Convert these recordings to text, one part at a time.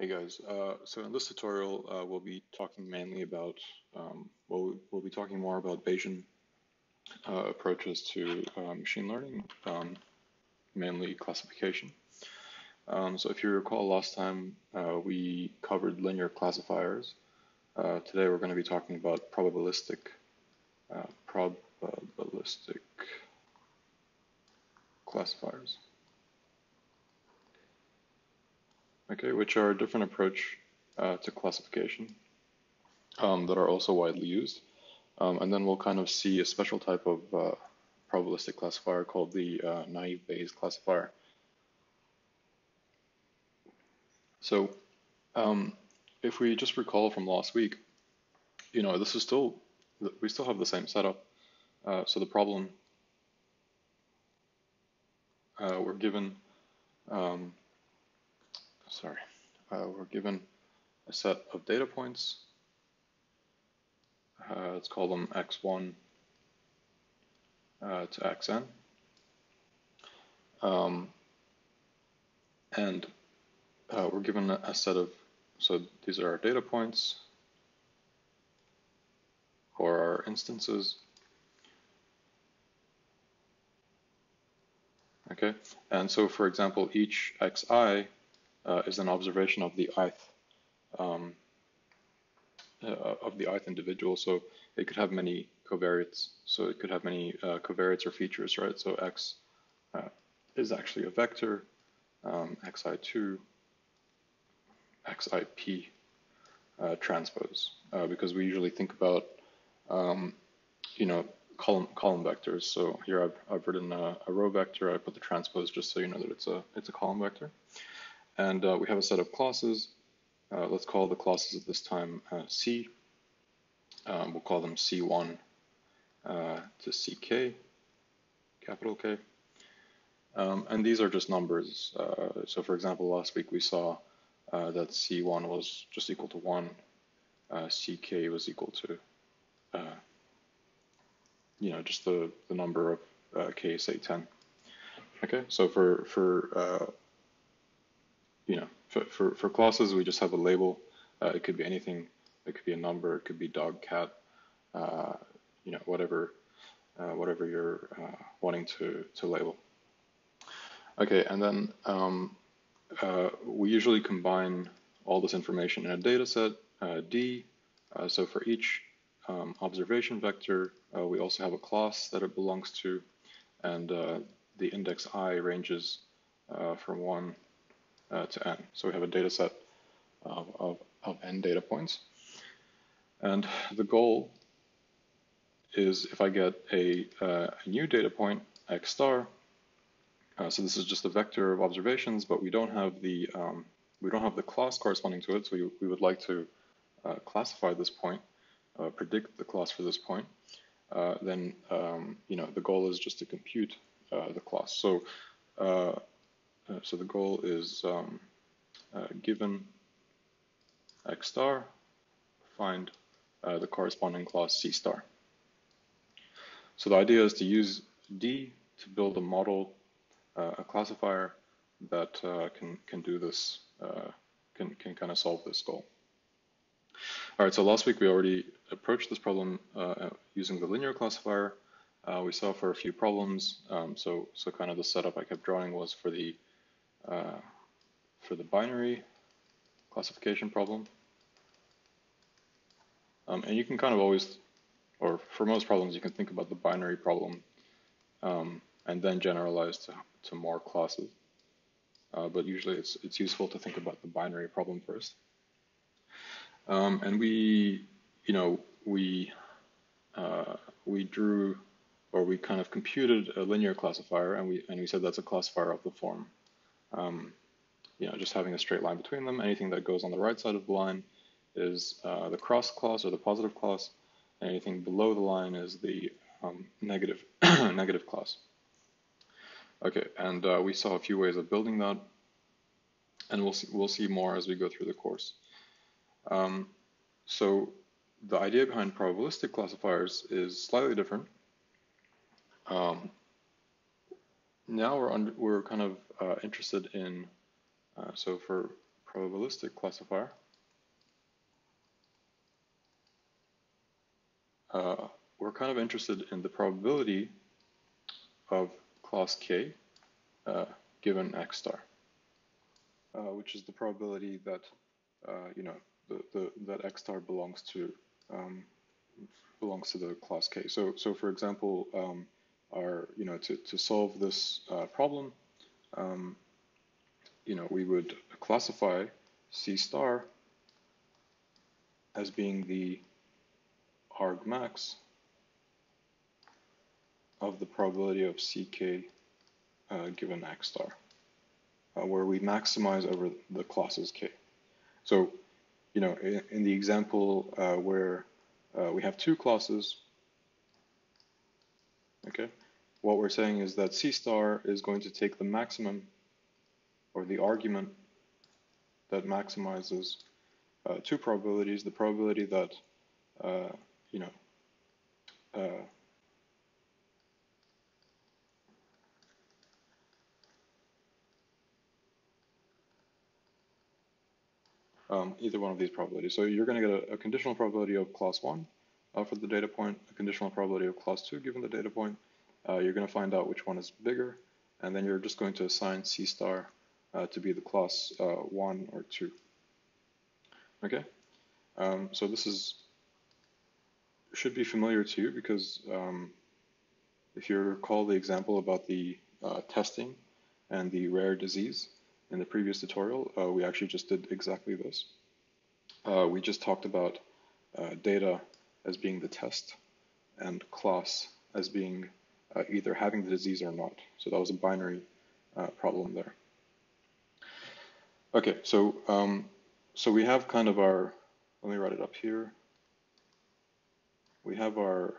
Hey guys, uh, so in this tutorial uh, we'll be talking mainly about, um, we'll, we'll be talking more about Bayesian uh, approaches to uh, machine learning, um, mainly classification. Um, so if you recall last time uh, we covered linear classifiers. Uh, today we're going to be talking about probabilistic, probabilistic classifiers. Okay, which are a different approach uh, to classification um, that are also widely used. Um, and then we'll kind of see a special type of uh, probabilistic classifier called the uh, naive Bayes classifier. So um, if we just recall from last week, you know, this is still, we still have the same setup. Uh, so the problem, uh, we're given um, sorry, uh, we're given a set of data points. Uh, let's call them x1 uh, to xn. Um, and uh, we're given a, a set of, so these are our data points or our instances. Okay, and so for example, each xi uh, is an observation of the ith um, uh, of the ith individual. So it could have many covariates. So it could have many uh, covariates or features, right? So x uh, is actually a vector, um, xi2, xip uh, transpose, uh, because we usually think about, um, you know, column column vectors. So here I've, I've written a, a, row vector. I put the transpose just so you know that it's a it's a column vector. And uh, we have a set of classes. Uh, let's call the classes at this time uh, C. Um, we'll call them C1 uh, to CK, capital K. Um, and these are just numbers. Uh, so for example, last week we saw uh, that C1 was just equal to 1, CK was equal to, you know, just the, the number of K, say 10. Okay, so for, for you know, for, for, for classes, we just have a label. Uh, it could be anything. It could be a number. It could be dog, cat, uh, you know, whatever, uh, whatever you're uh, wanting to, to label. Okay, and then um, uh, we usually combine all this information in a data set, uh, D. so for each um, observation vector, we also have a class that it belongs to, and the index i ranges from 1 uh, to n. So we have a data set of, of, of n data points. And the goal is if I get a, uh, a new data point, x star, uh, so this is just a vector of observations, but we don't have the um, we don't have the class corresponding to it. So we, we would like to uh, classify this point, uh, predict the class for this point. Uh, then um, you know the goal is just to compute uh, the class. So uh, so the goal is um, uh, given x star, find uh, the corresponding class C star. So the idea is to use D to build a model, uh, a classifier that uh, can can do this, uh, can can kind of solve this goal. All right, so last week we already approached this problem using the linear classifier. we saw for a few problems. Um, so so kind of the setup I kept drawing was for the uh, for the binary classification problem. Um, and you can kind of always, or for most problems, you can think about the binary problem um, and then generalize to, to more classes. Uh, but usually it's, it's useful to think about the binary problem first. Um, and we, you know, we, uh, we drew or we kind of computed a linear classifier and we, and we said that's a classifier of the form um, you know, just having a straight line between them. Anything that goes on the right side of the line is uh, the cross clause or the positive clause. Anything below the line is the um, negative, negative clause. Okay, and uh, we saw a few ways of building that, and we'll see, we'll see more as we go through the course. Um, so the idea behind probabilistic classifiers is slightly different. Um, now we're under, we're kind of uh, interested in uh, so for probabilistic classifier, uh, we're kind of interested in the probability of class K uh, given X star, uh, which is the probability that, uh, you know, the, the, that X star belongs to um, belongs to the class K. So, so for example, um, our, you know, to, to solve this uh, problem, um, you know, we would classify C star as being the argmax of the probability of CK uh, given X star, uh, where we maximize over the classes K. So, you know, in, in the example uh, where uh, we have two classes, okay, what we're saying is that C star is going to take the maximum or the argument that maximizes uh, two probabilities, the probability that, uh, you know, uh, um, either one of these probabilities. So you're going to get a, a, conditional probability of class 1 uh, for the data point, a conditional probability of class 2 given the data point. Uh, you're going to find out which one is bigger, and then you're just going to assign C star uh, to be the class uh, 1 or 2. Okay, um, so this is should be familiar to you because um, if you recall the example about the uh, testing and the rare disease, in the previous tutorial, we actually just did exactly this. We just talked about data as being the test and class as being uh, either having the disease or not. So that was a binary uh, problem there. Okay, so um, so we have kind of our, let me write it up here. We have our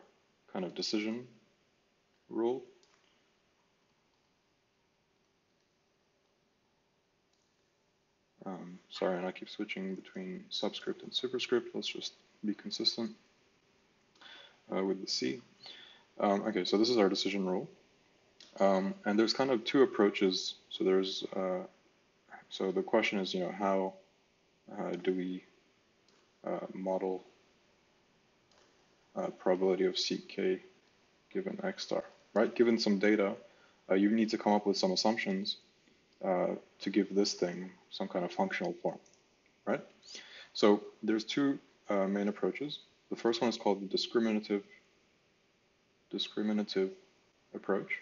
kind of decision rule Um, sorry, and I keep switching between subscript and superscript. Let's just be consistent uh, with the C. Um, okay, so this is our decision rule. Um, and there's kind of two approaches. So there's, uh, so the question is, you know, how uh, do we uh, model uh, probability of CK given X star, right? Given some data, uh, you need to come up with some assumptions to give this thing some kind of functional form, right? So there's two main approaches. The first one is called the discriminative discriminative approach,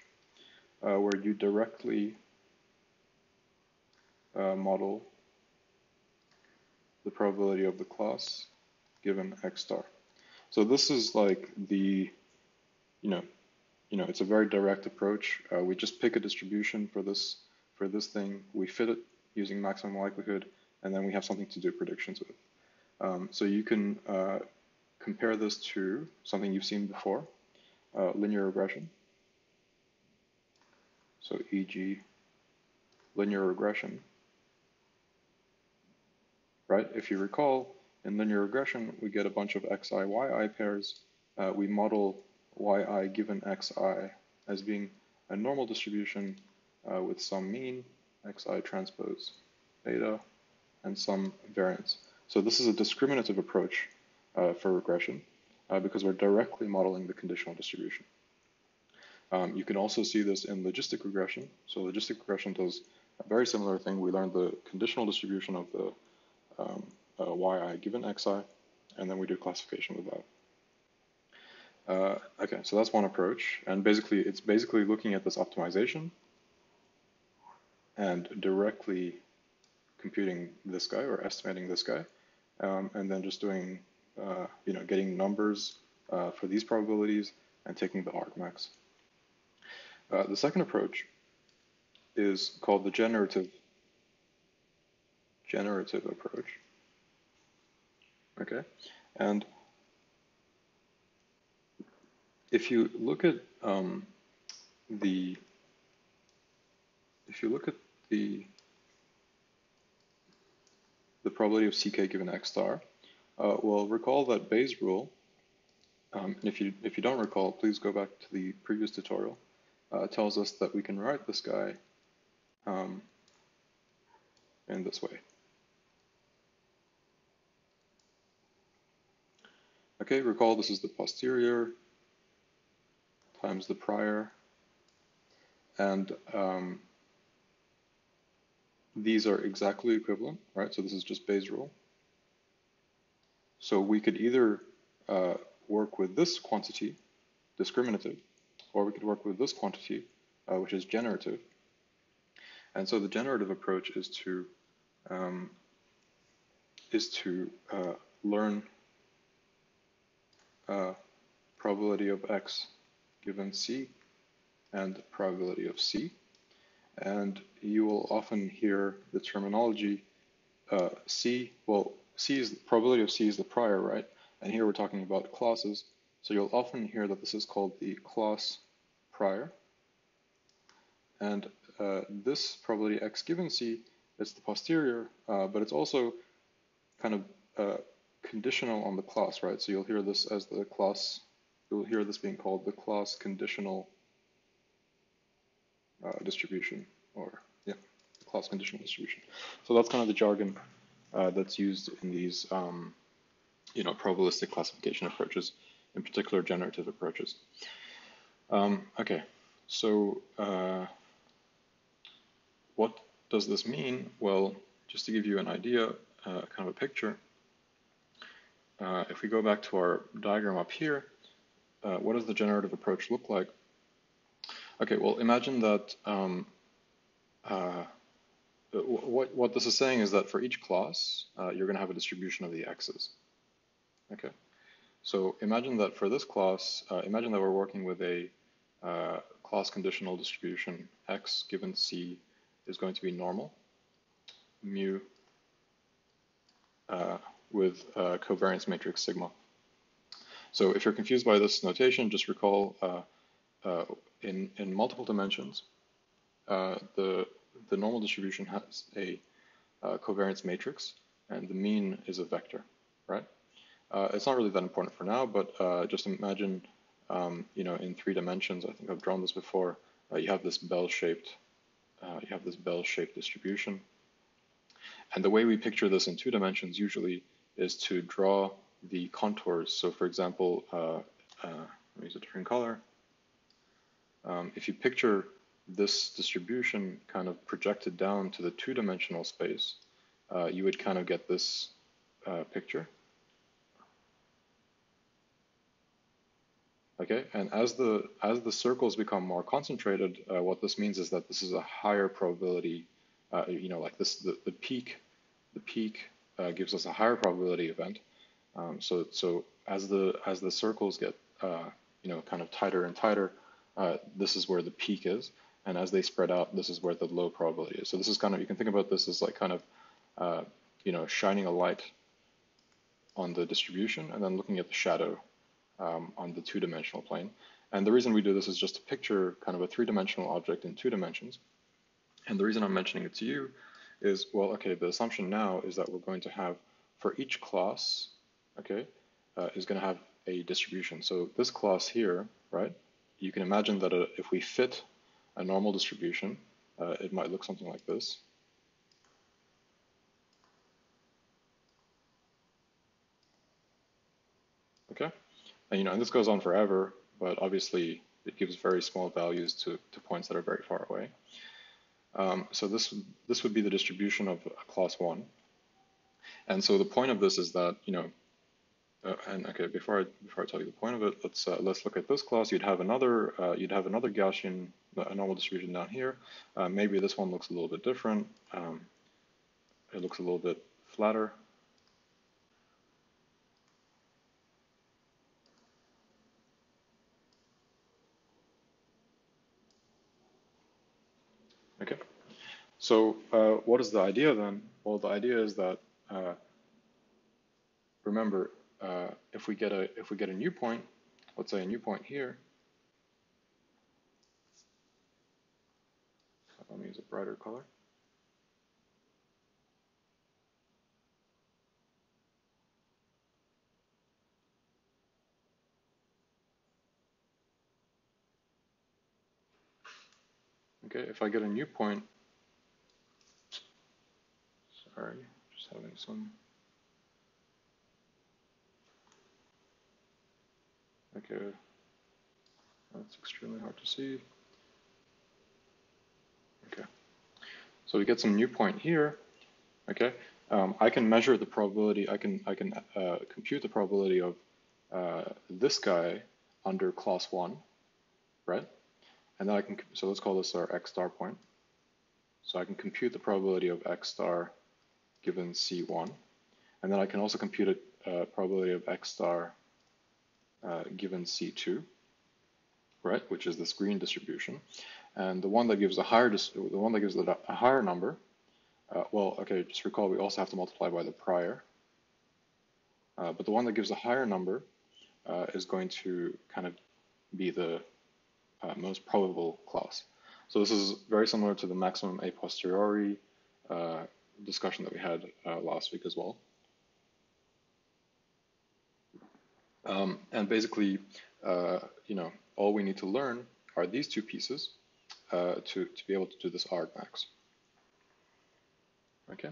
uh, where you directly uh, model the probability of the class given x star. So this is like the, you know, you know, it's a very direct approach. Uh, we just pick a distribution for this for this thing, we fit it using maximum likelihood, and then we have something to do predictions with. Um, so you can uh, compare this to something you've seen before, uh, linear regression. So e.g. linear regression, right? If you recall, in linear regression, we get a bunch of xi, yi pairs. Uh, we model yi given xi as being a normal distribution uh, with some mean, xi transpose beta, and some variance. So this is a discriminative approach uh, for regression uh, because we're directly modeling the conditional distribution. Um, you can also see this in logistic regression. So logistic regression does a very similar thing. We learn the conditional distribution of the um, uh, yi given xi, and then we do classification with that. Uh, okay, so that's one approach, and basically it's basically looking at this optimization and directly computing this guy or estimating this guy, um, and then just doing, you know, getting numbers uh, for these probabilities and taking the argmax. Uh, the second approach is called the generative generative approach. Okay, and if you look at um, the if you look at the the probability of ck given x star. Uh, well, recall that Bayes' rule, um, and if you, if you don't recall, please go back to the previous tutorial, uh, tells us that we can write this guy um, in this way. Okay, recall this is the posterior times the prior, and um, these are exactly equivalent, right? So this is just Bayes' rule. So we could either uh, work with this quantity, discriminative, or we could work with this quantity, uh, which is generative. And so the generative approach is to um, is to uh, learn uh, probability of x given c and probability of c. And you will often hear the terminology uh, c, well, c is probability of c is the prior, right? And here we're talking about classes. So you'll often hear that this is called the class prior. And uh, this probability x given c is the posterior, uh, but it's also kind of uh, conditional on the class, right? So you'll hear this as the class, you'll hear this being called the class conditional uh, distribution, or yeah, class conditional distribution. So that's kind of the jargon uh, that's used in these, um, you know, probabilistic classification approaches, in particular generative approaches. Um, okay, so uh, what does this mean? Well, just to give you an idea, uh, kind of a picture, uh, if we go back to our diagram up here, uh, what does the generative approach look like? Okay, well, imagine that um, uh, what, what this is saying is that for each class, uh, you're going to have a distribution of the x's. Okay, so imagine that for this class, uh, imagine that we're working with a uh, class conditional distribution x given c is going to be normal, mu uh, with uh, covariance matrix sigma. So if you're confused by this notation, just recall uh, uh in, in multiple dimensions, uh, the, the normal distribution has a uh, covariance matrix, and the mean is a vector, right? it's not really that important for now, but just imagine, um, you know, in three dimensions, I think I've drawn this before, you have this bell-shaped uh, you have this bell-shaped distribution. And the way we picture this in two dimensions usually is to draw the contours. So for example, uh, uh, let me use a different color. Um, if you picture this distribution kind of projected down to the two-dimensional space, uh, you would kind of get this uh, picture. Okay, and as the as the circles become more concentrated, uh, what this means is that this is a higher probability. Uh, you know, like this, the, the peak, the peak uh, gives us a higher probability event. Um, so so as the as the circles get uh, you know kind of tighter and tighter, this is where the peak is, and as they spread out, this is where the low probability is. So this is kind of you can think about this as like kind of uh, you know shining a light on the distribution and then looking at the shadow um, on the two-dimensional plane. And the reason we do this is just to picture kind of a three-dimensional object in two dimensions. And the reason I'm mentioning it to you is, well, okay, the assumption now is that we're going to have, for each class, okay, uh, is going to have a distribution. So this class here, right, you can imagine that uh, if we fit a normal distribution, uh, it might look something like this. Okay. And, you know, and this goes on forever, but obviously it gives very small values to, to points that are very far away. Um, so this, this would be the distribution of class one. And so the point of this is that, you know, uh, and okay, before I, before I tell you the point of it, let's, uh, let's look at this class. You'd have another, uh, you'd have another Gaussian, a normal distribution down here. Uh, maybe this one looks a little bit different. Um, it looks a little bit flatter. Okay, so uh, what is the idea then? Well, the idea is that uh, remember uh, if we get a if we get a new point, let's say a new point here. Let me use a brighter color. Okay, if I get a new point Sorry, just having some Okay, that's extremely hard to see. Okay, so we get some new point here. Okay, um, I can measure the probability. I can I can uh, compute the probability of uh, this guy under class one, right? And then I can so let's call this our x star point. So I can compute the probability of x star given c1, and then I can also compute a uh, probability of x star uh, given c2, right, which is this green distribution, and the one that gives a higher the one that gives a higher number. Uh, well, okay, just recall we also have to multiply by the prior, uh, but the one that gives a higher number uh, is going to kind of be the uh, most probable class. So this is very similar to the maximum a posteriori uh, discussion that we had last week as well. Um, and basically, uh, you know, all we need to learn are these two pieces uh, to, to be able to do this argmax. Okay.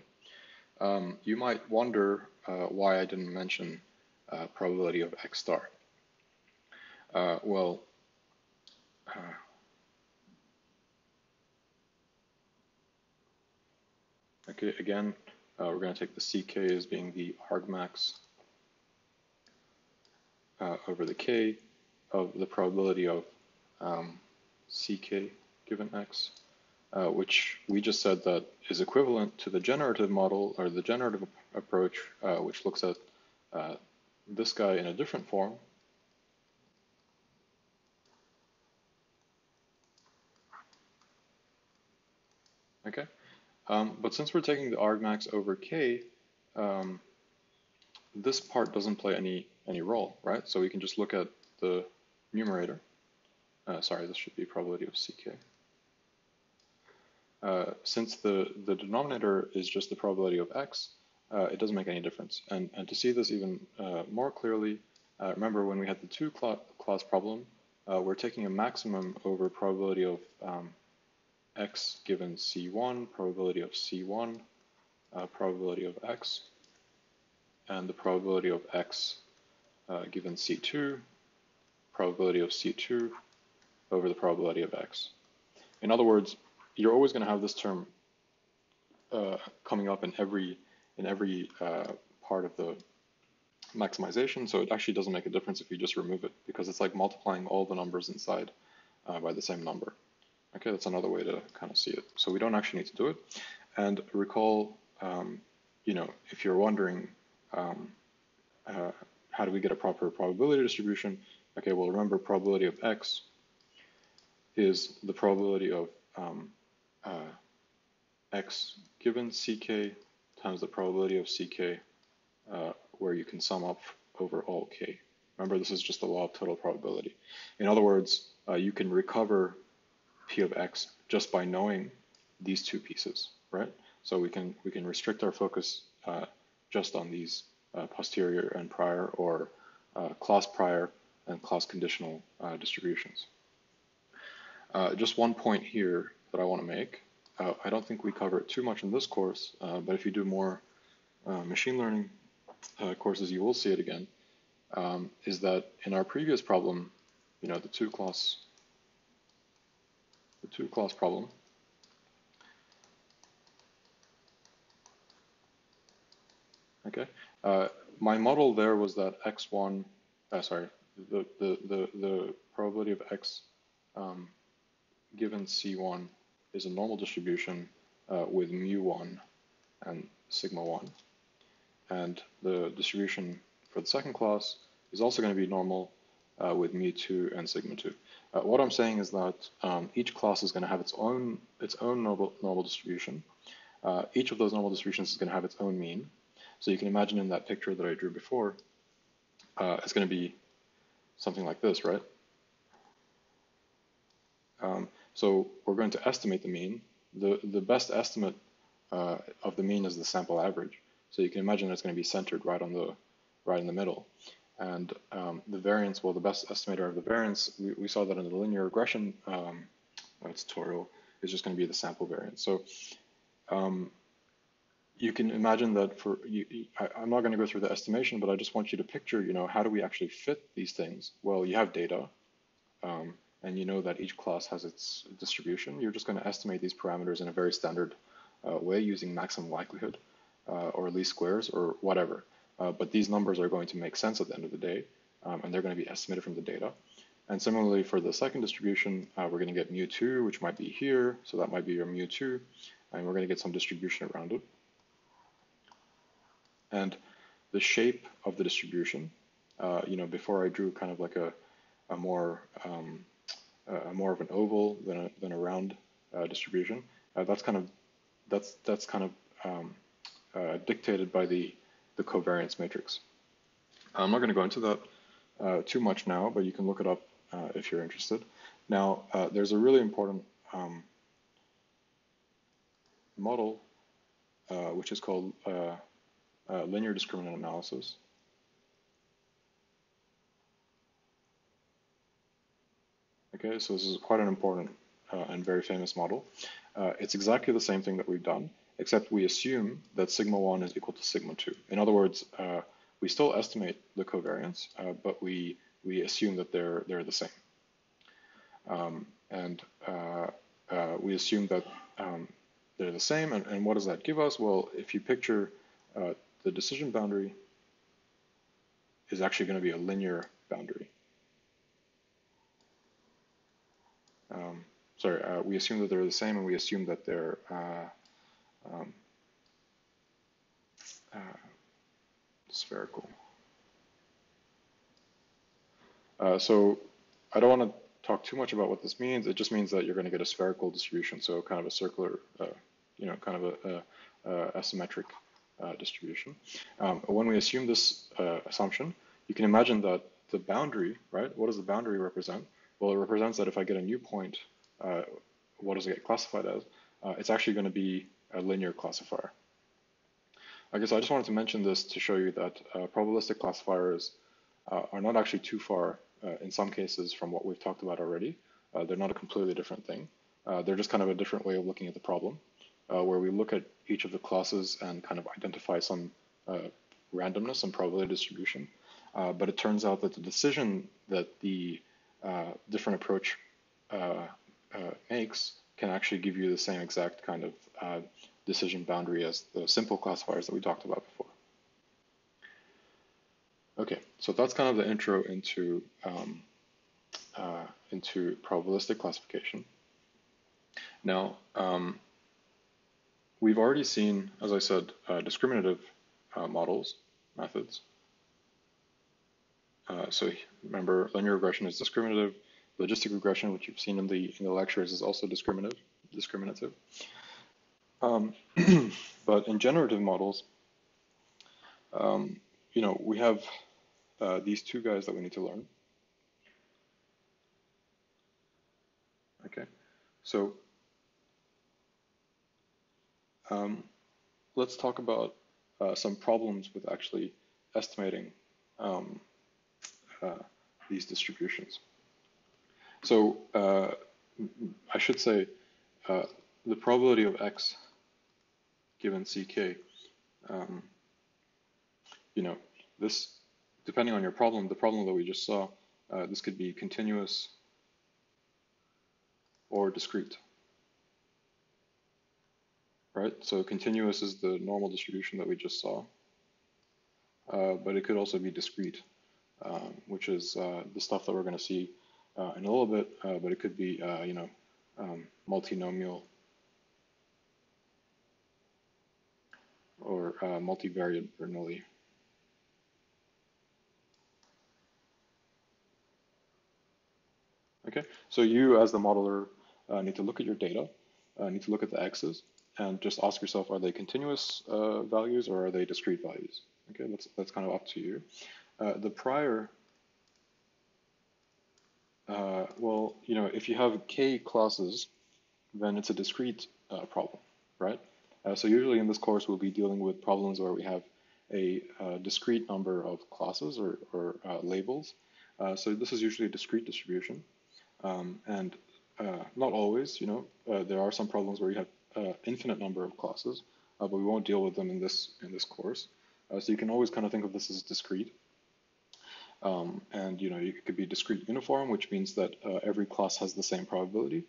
Um, you might wonder uh, why I didn't mention uh, probability of x star. Uh, well, okay, again, we're going to take the ck as being the argmax uh, over the k of the probability of um, ck given x, uh, which we just said that is equivalent to the generative model or the generative approach, uh, which looks at uh, this guy in a different form. Okay, um, but since we're taking the argmax over k, um, this part doesn't play any any role, right? So we can just look at the numerator. Uh, sorry, this should be probability of CK. Uh, since the, the denominator is just the probability of x, uh, it doesn't make any difference. And, and to see this even uh, more clearly, uh, remember when we had the two class problem, uh, we're taking a maximum over probability of um, x given c1, probability of c1, probability of x, and the probability of x uh, given C2, probability of C2 over the probability of X. In other words, you're always going to have this term uh, coming up in every in every uh, part of the maximization, so it actually doesn't make a difference if you just remove it, because it's like multiplying all the numbers inside uh, by the same number. Okay, that's another way to kind of see it. So we don't actually need to do it. And recall, um, you know, if you're wondering, um, uh, how do we get a proper probability distribution? Okay, well, remember probability of x is the probability of um, uh, x given ck times the probability of ck, uh, where you can sum up over all k. Remember, this is just the law of total probability. In other words, uh, you can recover p of x just by knowing these two pieces, right? So we can we can restrict our focus uh, just on these uh, posterior and prior or uh, class prior and class conditional uh, distributions. just one point here that I want to make. I don't think we cover it too much in this course, but if you do more machine learning courses, you will see it again. Um, is that in our previous problem, you know, the two class, the two class problem, okay, uh, my model there was that x1, uh, sorry, the, the, the, the probability of x um, given c1 is a normal distribution uh, with mu1 and sigma 1. And the distribution for the second class is also going to be normal uh, with mu2 and sigma 2. Uh, what I'm saying is that um, each class is going to have its own its own normal, normal distribution. Uh, each of those normal distributions is going to have its own mean. So you can imagine in that picture that I drew before, uh, it's going to be something like this, right? Um, so we're going to estimate the mean. The, the best estimate uh, of the mean is the sample average. So you can imagine it's going to be centered right on the right in the middle. And um, the variance, well, the best estimator of the variance, we, we saw that in the linear regression um, tutorial, is just going to be the sample variance. So um, you can imagine that for you, I, I'm not going to go through the estimation, but I just want you to picture, you know, how do we actually fit these things? Well, you have data, um, and you know that each class has its distribution. You're just going to estimate these parameters in a very standard uh, way using maximum likelihood uh, or least squares or whatever. Uh, but these numbers are going to make sense at the end of the day, um, and they're going to be estimated from the data. And similarly for the second distribution, uh, we're going to get mu2, which might be here, so that might be your mu2, and we're going to get some distribution around it. And the shape of the distribution, uh, you know, before I drew kind of like a, a more um, a more of an oval than a, than a round uh, distribution, uh, that's kind of that's that's kind of um, uh, dictated by the the covariance matrix. I'm not going to go into that uh, too much now, but you can look it up uh, if you're interested. Now, uh, there's a really important um, model which is called uh, uh, linear discriminant analysis. Okay, so this is quite an important and very famous model. it's exactly the same thing that we've done, except we assume that sigma 1 is equal to sigma 2. In other words, we still estimate the covariance, but we we assume that they're they're the same. Um, and uh, uh, we assume that um, they're the same. And, and, what does that give us? Well, if you picture uh, the decision boundary is actually going to be a linear boundary. Um, sorry, uh, we assume that they're the same, and we assume that they're uh, um, uh, spherical. Uh, so I don't want to talk too much about what this means. It just means that you're going to get a spherical distribution, so kind of a circular, uh, you know, kind of a, a, a asymmetric distribution. Um, when we assume this uh, assumption, you can imagine that the boundary, right? What does the boundary represent? Well, it represents that if I get a new point, uh, what does it get classified as? it's actually going to be a linear classifier. I guess I just wanted to mention this to show you that probabilistic classifiers are not actually too far uh, in some cases from what we've talked about already. Uh, they're not a completely different thing. Uh, they're just kind of a different way of looking at the problem, where we look at each of the classes and kind of identify some randomness and probability distribution. but it turns out that the decision that the different approach makes can actually give you the same exact kind of uh, decision boundary as the simple classifiers that we talked about before. Okay, so that's kind of the intro into um, uh, into probabilistic classification. Now, um, we've already seen, as I said, uh, discriminative uh, models, methods. Uh, so remember, linear regression is discriminative. Logistic regression, which you've seen in the in the lectures, is also discriminative. Discriminative. Um, but in generative models, um, you know, we have uh, these two guys that we need to learn. Okay, so um, let's talk about uh, some problems with actually estimating um, uh, these distributions. So uh, I should say uh, the probability of x given ck, um, you know, this depending on your problem, the problem that we just saw, uh, this could be continuous or discrete. Right, so continuous is the normal distribution that we just saw, uh, but it could also be discrete, um, which is uh, the stuff that we're going to see uh, in a little bit, uh, but it could be, uh, you know, um, multinomial or multivariate Bernoulli. Okay, so you as the modeler uh, need to look at your data, uh, need to look at the x's, and just ask yourself, are they continuous uh, values or are they discrete values? Okay, that's, that's kind of up to you. Uh, the prior, uh, well, you know, if you have k classes, then it's a discrete uh, problem, right? so usually in this course, we'll be dealing with problems where we have a discrete number of classes or, or labels. so this is usually a discrete distribution. Um, and uh, not always, you know, uh, there are some problems where you have uh, infinite number of classes, uh, but we won't deal with them in this in this course. Uh, so you can always kind of think of this as discrete. Um, and you know, it could be discrete uniform, which means that uh, every class has the same probability.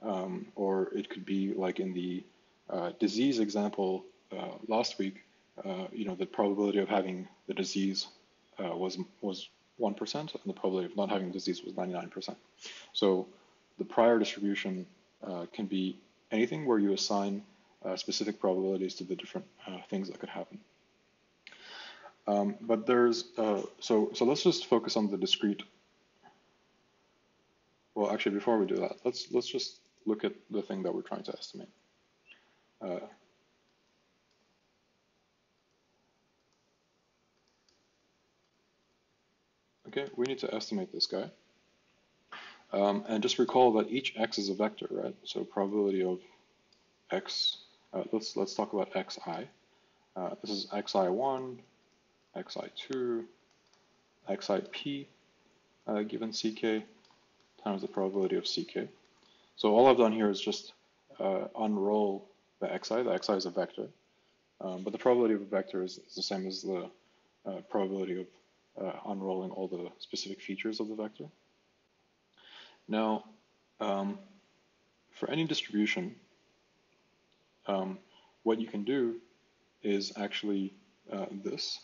Um, or it could be like in the uh, disease example uh, last week, you know, the probability of having the disease was was 1%, and the probability of not having disease was 99%. So the prior distribution uh, can be anything where you assign specific probabilities to the different things that could happen. Um, but there's, uh, so, so let's just focus on the discrete. Well, actually, before we do that, let's, let's just look at the thing that we're trying to estimate. Uh, okay, we need to estimate this guy. Um, and just recall that each x is a vector, right? So probability of x, uh, let's, let's talk about xi. Uh, this is xi1, xi2, xip uh, given ck times the probability of ck. So all I've done here is just uh, unroll the xi. The xi is a vector, um, but the probability of a vector is, is the same as the uh, probability of uh, unrolling all the specific features of the vector. Now, um, for any distribution, um, what you can do is actually uh, this.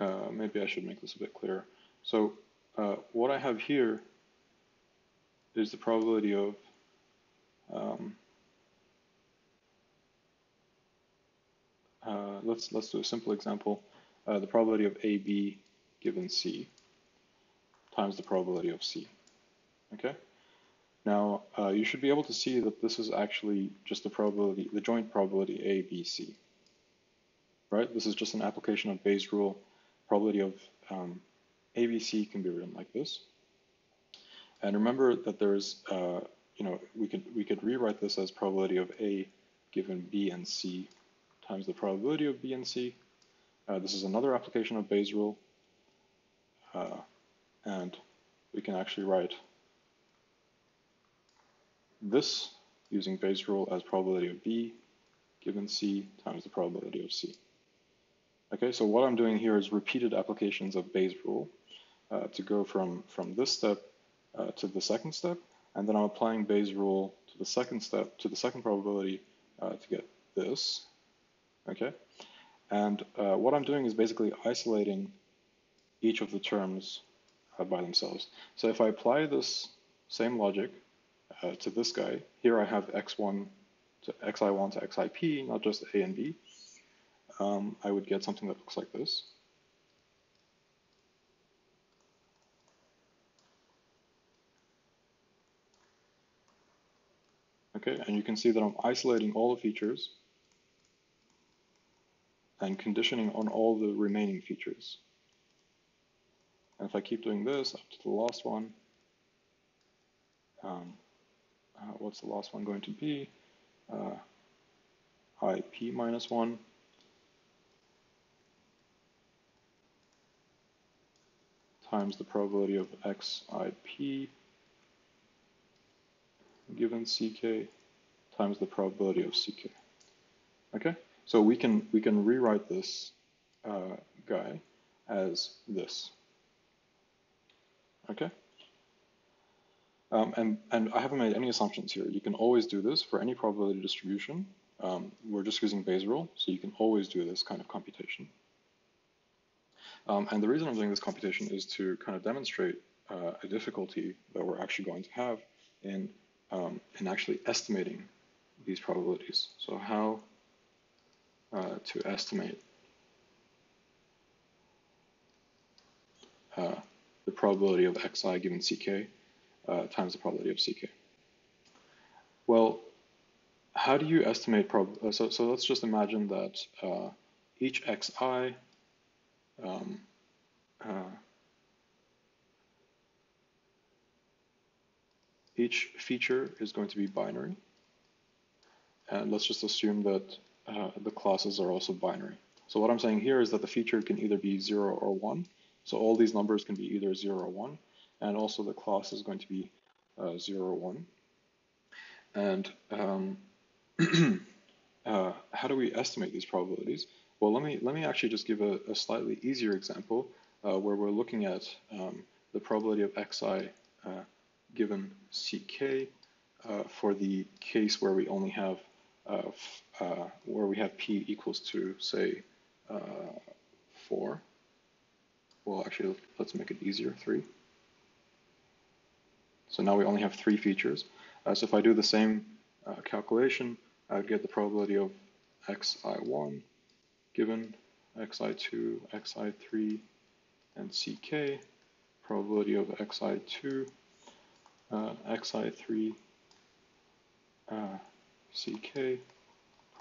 Uh, maybe I should make this a bit clearer. So uh, what I have here is the probability of um, uh, let's let's do a simple example. Uh, the probability of AB given C times the probability of C. Okay. Now uh, you should be able to see that this is actually just the probability, the joint probability A, B, C. Right. This is just an application of Bayes' rule probability of um, ABC can be written like this. And remember that there's, uh, you know, we could we could rewrite this as probability of A given B and C times the probability of B and C. Uh, this is another application of Bayes' rule. Uh, and we can actually write this using Bayes' rule as probability of B given C times the probability of C. Okay, so what I'm doing here is repeated applications of Bayes' rule uh, to go from, from this step uh, to the second step, and then I'm applying Bayes' rule to the second step, to the second probability uh, to get this, okay? And uh, what I'm doing is basically isolating each of the terms uh, by themselves. So if I apply this same logic uh, to this guy, here I have x1 to xi1 to xip, not just a and b, um, I would get something that looks like this. Okay, and you can see that I'm isolating all the features and conditioning on all the remaining features. And if I keep doing this up to the last one, um, uh, what's the last one going to be? Uh, IP minus 1 times the probability of xip given ck times the probability of ck. Okay, so we can we can rewrite this uh, guy as this. Okay. Um, and, and I haven't made any assumptions here. You can always do this for any probability distribution. Um, we're just using Bayes' rule, so you can always do this kind of computation. Um, and the reason I'm doing this computation is to kind of demonstrate uh, a difficulty that we're actually going to have in, um, in actually estimating these probabilities. So how uh, to estimate uh, the probability of xi given ck uh, times the probability of ck. Well, how do you estimate prob uh, so, so let's just imagine that uh, each xi um, uh, each feature is going to be binary. And let's just assume that uh, the classes are also binary. So what I'm saying here is that the feature can either be 0 or 1. So all these numbers can be either 0 or 1. and also the class is going to be uh, 0, 1. And um, uh, how do we estimate these probabilities? Well, let me, let me actually just give a, a slightly easier example uh, where we're looking at um, the probability of xi uh, given ck uh, for the case where we only have uh, uh, where we have p equals to say four. Well, actually, let's make it easier, three. So now we only have three features. Uh, so if I do the same uh, calculation, I would get the probability of xi1 given xi2, xi3, and ck, probability of xi2, uh, xi3, uh, ck,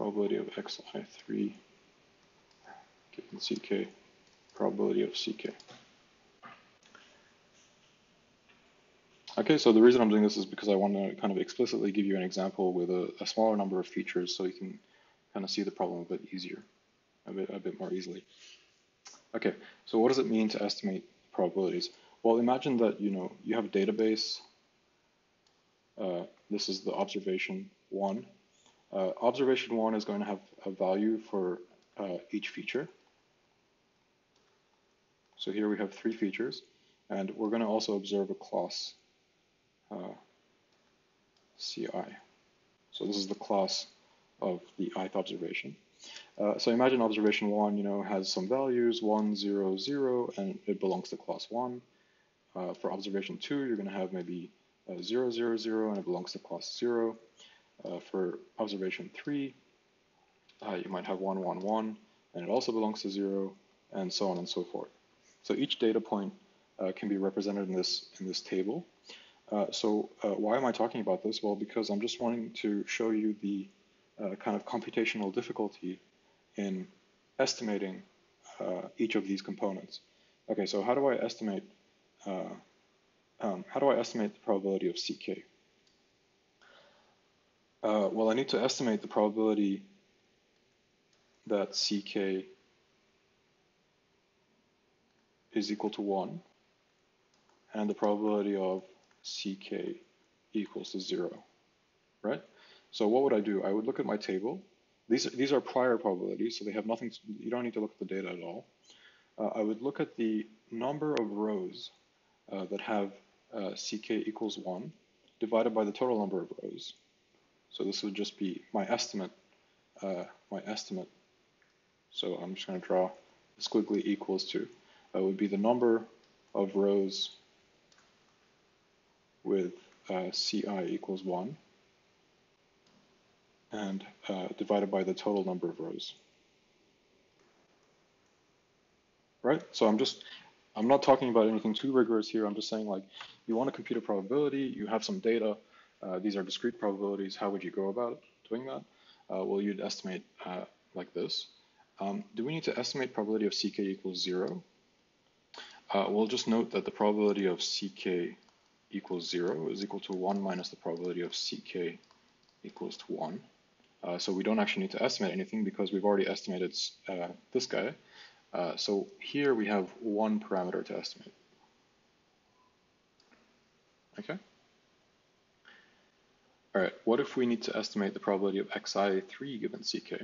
probability of xi3 given ck, probability of ck. Okay, so the reason I'm doing this is because I want to kind of explicitly give you an example with a, a smaller number of features so you can kind of see the problem a bit easier, a bit, a bit more easily. Okay, so what does it mean to estimate probabilities? Well, imagine that you know you have a database. Uh, this is the observation one. Uh, observation one is going to have a value for uh, each feature. So here we have three features, and we're going to also observe a class uh, CI. So this is the class of the ith observation. Uh, so imagine observation one, you know, has some values, one, zero, zero, and it belongs to class one. Uh, for observation two, you're going to have maybe uh, zero, zero, zero, and it belongs to class zero. Uh, for observation three, uh, you might have one, one, one, and it also belongs to zero, and so on and so forth. So each data point uh, can be represented in this in this table. so why am I talking about this? Well, because I'm just wanting to show you the uh, kind of computational difficulty in estimating uh, each of these components. Okay, so how do I estimate uh, um, how do I estimate the probability of CK? Uh, well, I need to estimate the probability that CK is equal to 1 and the probability of CK equals to 0, right? So what would I do? I would look at my table. These, these are prior probabilities, so they have nothing, to, you don't need to look at the data at all. Uh, I would look at the number of rows uh, that have uh, ck equals 1 divided by the total number of rows. So this would just be my estimate, uh, my estimate. So I'm just going to draw squiggly equals to. That would be the number of rows with uh, ci equals 1 and uh, divided by the total number of rows. Right? So I'm just, I'm not talking about anything too rigorous here. I'm just saying like, you want to compute a probability, you have some data, uh, these are discrete probabilities. How would you go about doing that? Uh, well, you'd estimate uh, like this. Um, do we need to estimate probability of ck equals zero? Uh, we'll just note that the probability of ck equals zero is equal to one minus the probability of ck equals to one. Uh, so we don't actually need to estimate anything because we've already estimated this guy. So here we have one parameter to estimate. Okay. All right, what if we need to estimate the probability of xi3 given ck?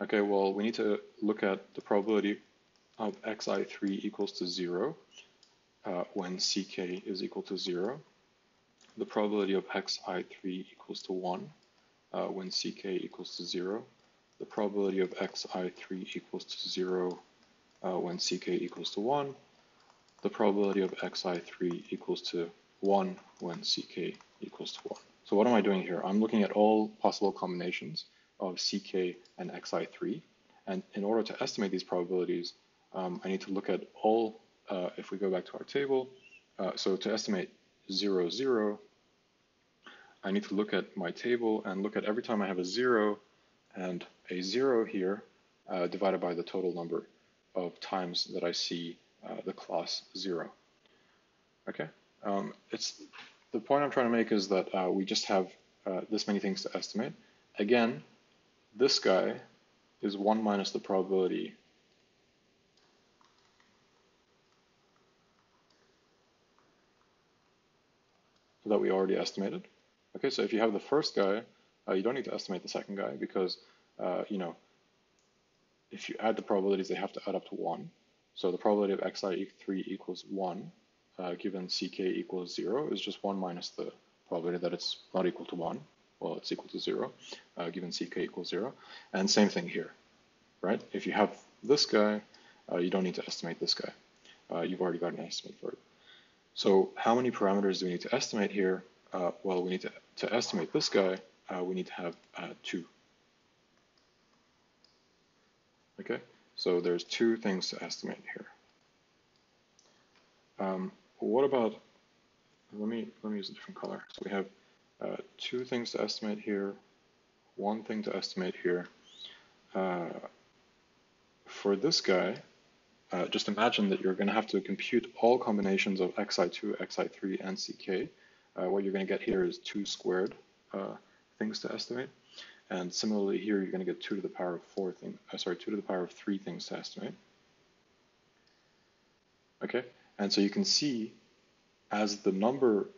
Okay, well, we need to look at the probability of xi3 equals to 0 uh, when ck is equal to 0, the probability of xi3 equals to 1 uh, when ck equals to 0, the probability of xi3 equals to 0 uh, when ck equals to 1, the probability of xi3 equals to 1 when ck equals to 1. So what am I doing here? I'm looking at all possible combinations of ck and xi3, and in order to estimate these probabilities, um, I need to look at all, uh, if we go back to our table, uh, so to estimate 0, 0, I need to look at my table and look at every time I have a 0 and a 0 here uh, divided by the total number of times that I see uh, the class 0. Okay, um, it's the point I'm trying to make is that uh, we just have uh, this many things to estimate. Again, this guy is 1 minus the probability that we already estimated. Okay, so if you have the first guy, uh, you don't need to estimate the second guy because, uh, you know, if you add the probabilities, they have to add up to 1. So the probability of xi3 equals 1, uh, given ck equals 0, is just 1 minus the probability that it's not equal to 1. Well, it's equal to 0, uh, given ck equals 0. And same thing here, right? If you have this guy, uh, you don't need to estimate this guy. Uh, you've already got an estimate for it. So how many parameters do we need to estimate here? Uh, well, we need to, to estimate this guy, we need to have uh, two. Okay, so there's two things to estimate here. Um, what about, let me, let me use a different color. So we have uh, two things to estimate here, one thing to estimate here. Uh, for this guy, uh, just imagine that you're going to have to compute all combinations of xi2, xi3, and ck. Uh, what you're going to get here is 2 squared uh, things to estimate. And similarly here, you're going to get 2 to the power of 4 things, uh, sorry, 2 to the power of 3 things to estimate. Okay, and so you can see as the number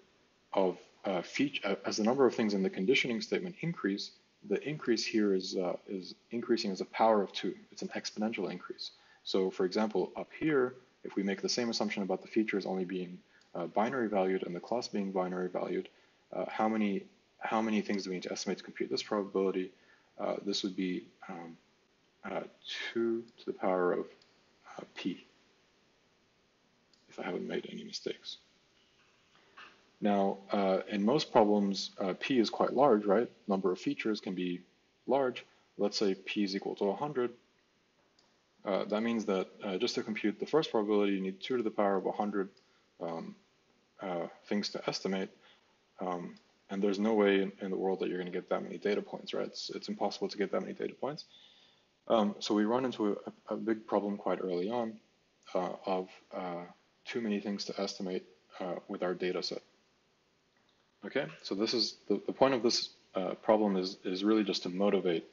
of uh, feature, uh, as the number of things in the conditioning statement increase, the increase here is, is increasing as a power of 2. It's an exponential increase. So for example, up here, if we make the same assumption about the features only being uh, binary valued and the class being binary valued, uh, how many how many things do we need to estimate to compute this probability? Uh, this would be um, uh, 2 to the power of uh, p, if I haven't made any mistakes. Now, uh, in most problems, p is quite large, right? Number of features can be large. Let's say p is equal to 100. Uh, that means that uh, just to compute the first probability, you need 2 to the power of 100 um, uh, things to estimate. Um, and there's no way in, in, the world that you're going to get that many data points, right? It's, it's impossible to get that many data points. Um, so we run into a, a, big problem quite early on uh, of uh, too many things to estimate uh, with our data set. Okay, so this is the, the point of this problem is, is really just to motivate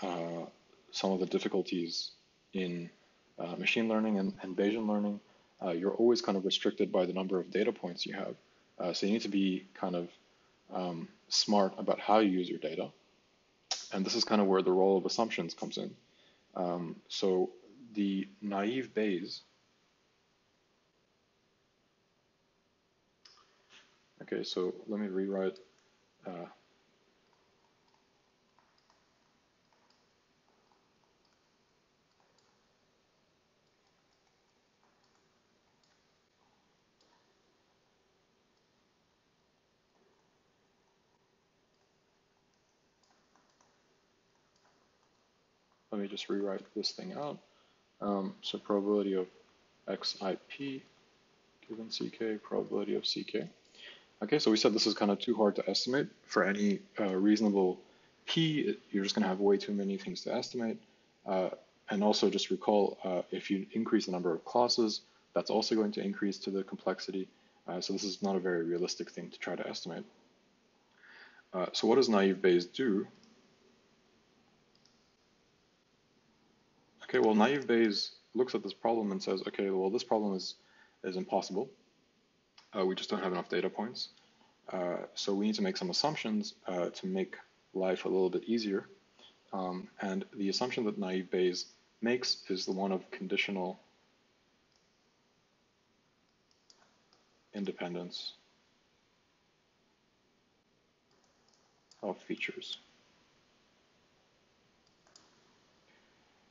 some of the difficulties in uh, machine learning and, and Bayesian learning, uh, you're always kind of restricted by the number of data points you have. Uh, so you need to be kind of um, smart about how you use your data. And this is kind of where the role of assumptions comes in. Um, so the naive Bayes, okay, so let me rewrite uh, me just rewrite this thing out. Um, so probability of xip given ck, probability of ck. Okay, so we said this is kind of too hard to estimate. For any uh, reasonable p, you're just going to have way too many things to estimate. Uh, and also just recall, uh, if you increase the number of classes, that's also going to increase to the complexity. Uh, so this is not a very realistic thing to try to estimate. Uh, so what does naive Bayes do? Okay, well, naive Bayes looks at this problem and says, okay, well, this problem is, is impossible. Uh, we just don't have enough data points. Uh, so we need to make some assumptions uh, to make life a little bit easier. Um, and the assumption that naive Bayes makes is the one of conditional independence of features.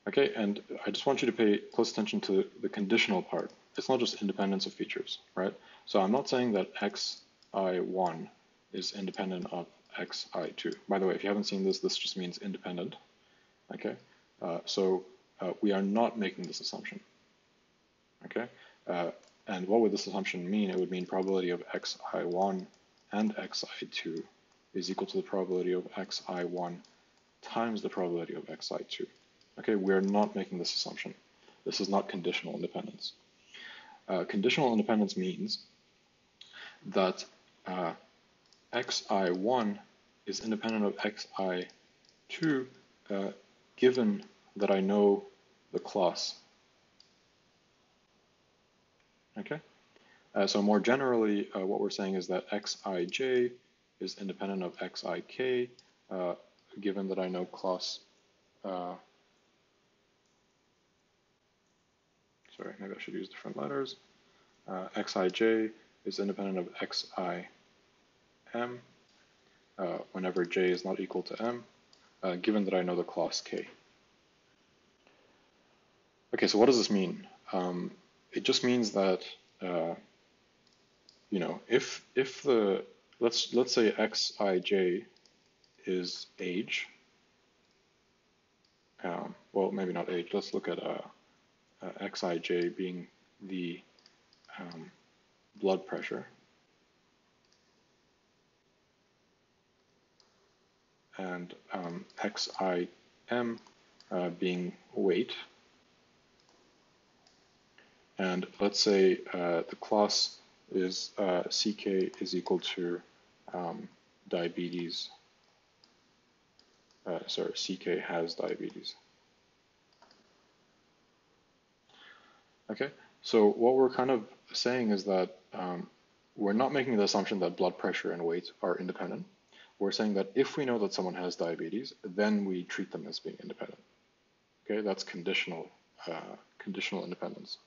Okay, and I just want you to pay close attention to the conditional part. It's not just independence of features, right? So I'm not saying that xi1 is independent of xi2. By the way, if you haven't seen this, this just means independent, okay? Uh, so uh, we are not making this assumption, okay? Uh, and what would this assumption mean? It would mean probability of xi1 and xi2 is equal to the probability of xi1 times the probability of xi2. Okay, we're not making this assumption. This is not conditional independence. Uh, conditional independence means that uh, xi1 is independent of xi2 uh, given that I know the class. Okay, uh, so more generally, uh, what we're saying is that xij is independent of xik, uh, given that I know class. Sorry, maybe I should use different letters. Uh, xij is independent of xim uh, whenever j is not equal to m, given that I know the class k. Okay, so what does this mean? Um, it just means that uh, you know if if the let's let's say xij is age. Um, well, maybe not age. Let's look at uh, xij being the um, blood pressure. And um, xim uh, being weight. And let's say uh, the class is uh, CK is equal to um, diabetes. Uh, sorry, CK has diabetes. Okay, so what we're kind of saying is that um, we're not making the assumption that blood pressure and weight are independent. We're saying that if we know that someone has diabetes, then we treat them as being independent. Okay, that's conditional, uh, conditional independence.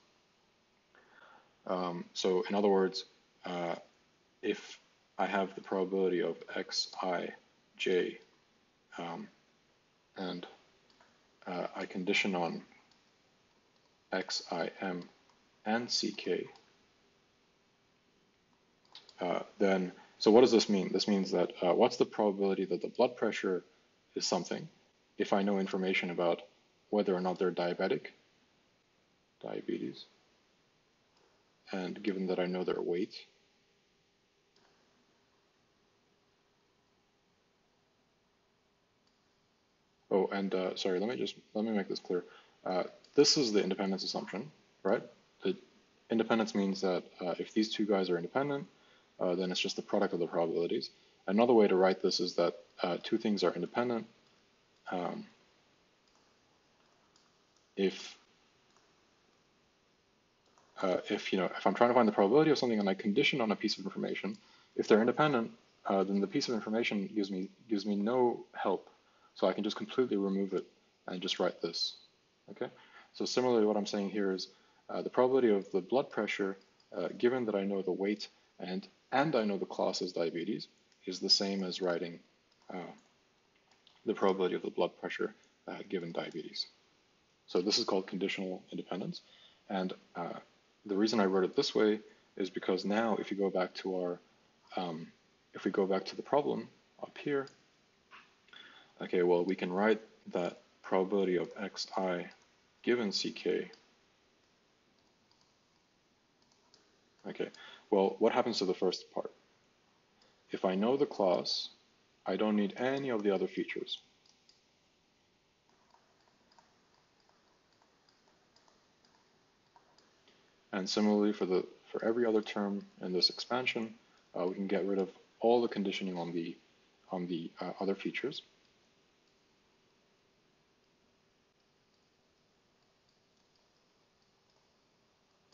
Um, so in other words, uh, if I have the probability of xij um, and uh, I condition on xim and ck, uh, then, so what does this mean? This means that uh, what's the probability that the blood pressure is something if I know information about whether or not they're diabetic, diabetes, and given that I know their weight, Oh, and uh, sorry, let me just, let me make this clear. Uh, this is the independence assumption, right? The independence means that uh, if these two guys are independent, uh, then it's just the product of the probabilities. Another way to write this is that uh, two things are independent um, if uh, if you know if I'm trying to find the probability of something and I condition on a piece of information, if they're independent, uh, then the piece of information gives me gives me no help. So I can just completely remove it and just write this. Okay. So similarly, what I'm saying here is uh, the probability of the blood pressure, uh, given that I know the weight and and I know the class is diabetes, is the same as writing uh, the probability of the blood pressure uh, given diabetes. So this is called conditional independence. And uh, the reason I wrote it this way is because now if you go back to our, um, if we go back to the problem up here, okay, well, we can write that probability of xi given ck. Okay, well, what happens to the first part? If I know the class, I don't need any of the other features. And similarly for the for every other term in this expansion, uh, we can get rid of all the conditioning on the on the uh, other features.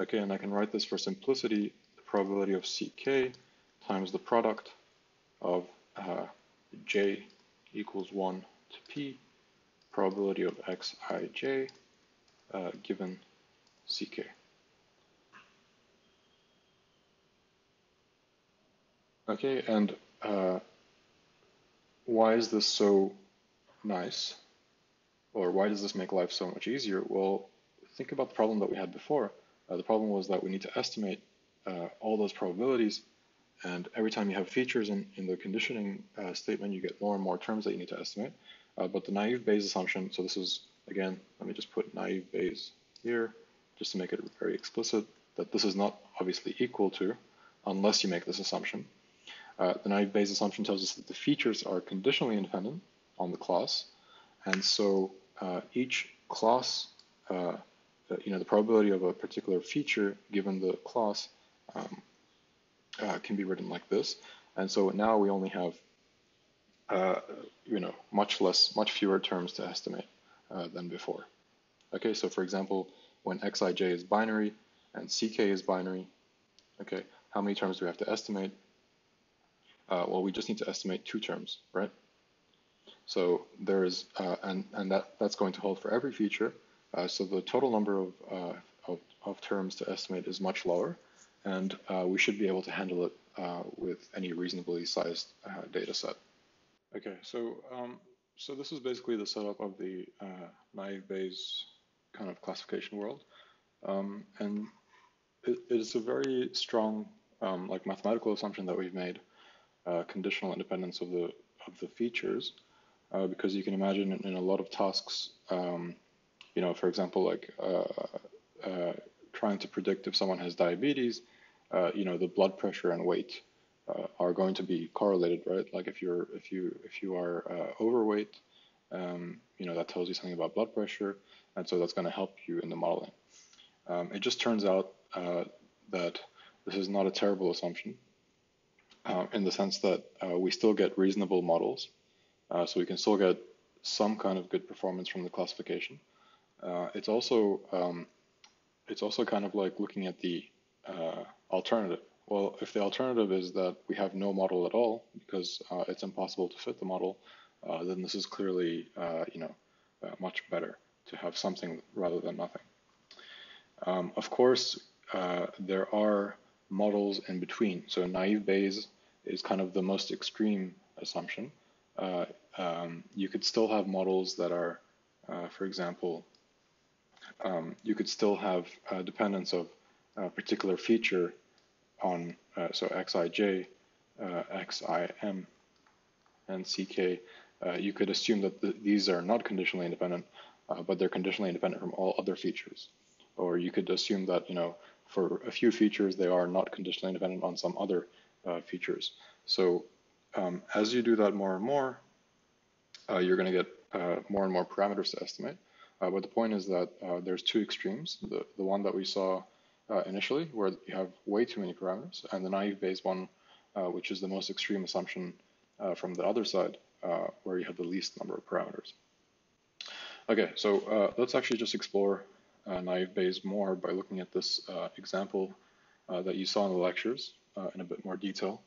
Okay, and I can write this for simplicity, the probability of CK times the product of uh, J equals 1 to P, probability of Xij uh, given CK. Okay, and uh, why is this so nice? Or why does this make life so much easier? Well, think about the problem that we had before. Uh, the problem was that we need to estimate uh, all those probabilities, and every time you have features in, in the conditioning uh, statement, you get more and more terms that you need to estimate. Uh, but the naive Bayes assumption, so this is, again, let me just put naive Bayes here, just to make it very explicit, that this is not obviously equal to, unless you make this assumption. Uh, the naive Bayes assumption tells us that the features are conditionally independent on the class, and so uh, each class, uh, you know, the probability of a particular feature given the class um, uh, can be written like this. And so now we only have uh, you know, much less, much fewer terms to estimate uh, than before. Okay, so for example, when xij is binary and ck is binary, okay, how many terms do we have to estimate? Uh, well, we just need to estimate two terms, right? So there is, uh, and, and that, that's going to hold for every feature. Uh, so the total number of, uh, of, of, terms to estimate is much lower, and uh, we should be able to handle it with any reasonably sized data set. Okay, so um, so this is basically the setup of the naive Bayes kind of classification world. Um, and it, it is a very strong um, like mathematical assumption that we've made, uh, conditional independence of the of the features, uh, because you can imagine in, in a lot of tasks, um, you know, for example, like uh, uh trying to predict if someone has diabetes, uh, you know, the blood pressure and weight uh, are going to be correlated, right? Like if you're if you if you are overweight, um, you know, that tells you something about blood pressure, and so that's going to help you in the modeling. Um, it just turns out that this is not a terrible assumption uh, in the sense that uh, we still get reasonable models. Uh, so we can still get some kind of good performance from the classification. Uh, it's also um, it's also kind of like looking at the uh, alternative. Well, if the alternative is that we have no model at all because uh, it's impossible to fit the model, then this is clearly you know much better to have something rather than nothing. Um, of course, there are models in between. So naive Bayes is kind of the most extreme assumption. Uh, um, you could still have models that are, uh, for example, um, you could still have a dependence of a particular feature on, uh, so xij, uh, xim, and ck. Uh, you could assume that the, these are not conditionally independent, but they're conditionally independent from all other features. Or you could assume that, you know, for a few features, they are not conditionally independent on some other uh, features. So um, as you do that more and more, uh, you're going to get uh, more and more parameters to estimate. Uh, but the point is that uh, there's two extremes. The, the one that we saw uh, initially, where you have way too many parameters, and the naive Bayes one, which is the most extreme assumption from the other side, where you have the least number of parameters. Okay, so let's actually just explore uh, naive Bayes more by looking at this uh, example uh, that you saw in the lectures in a bit more detail.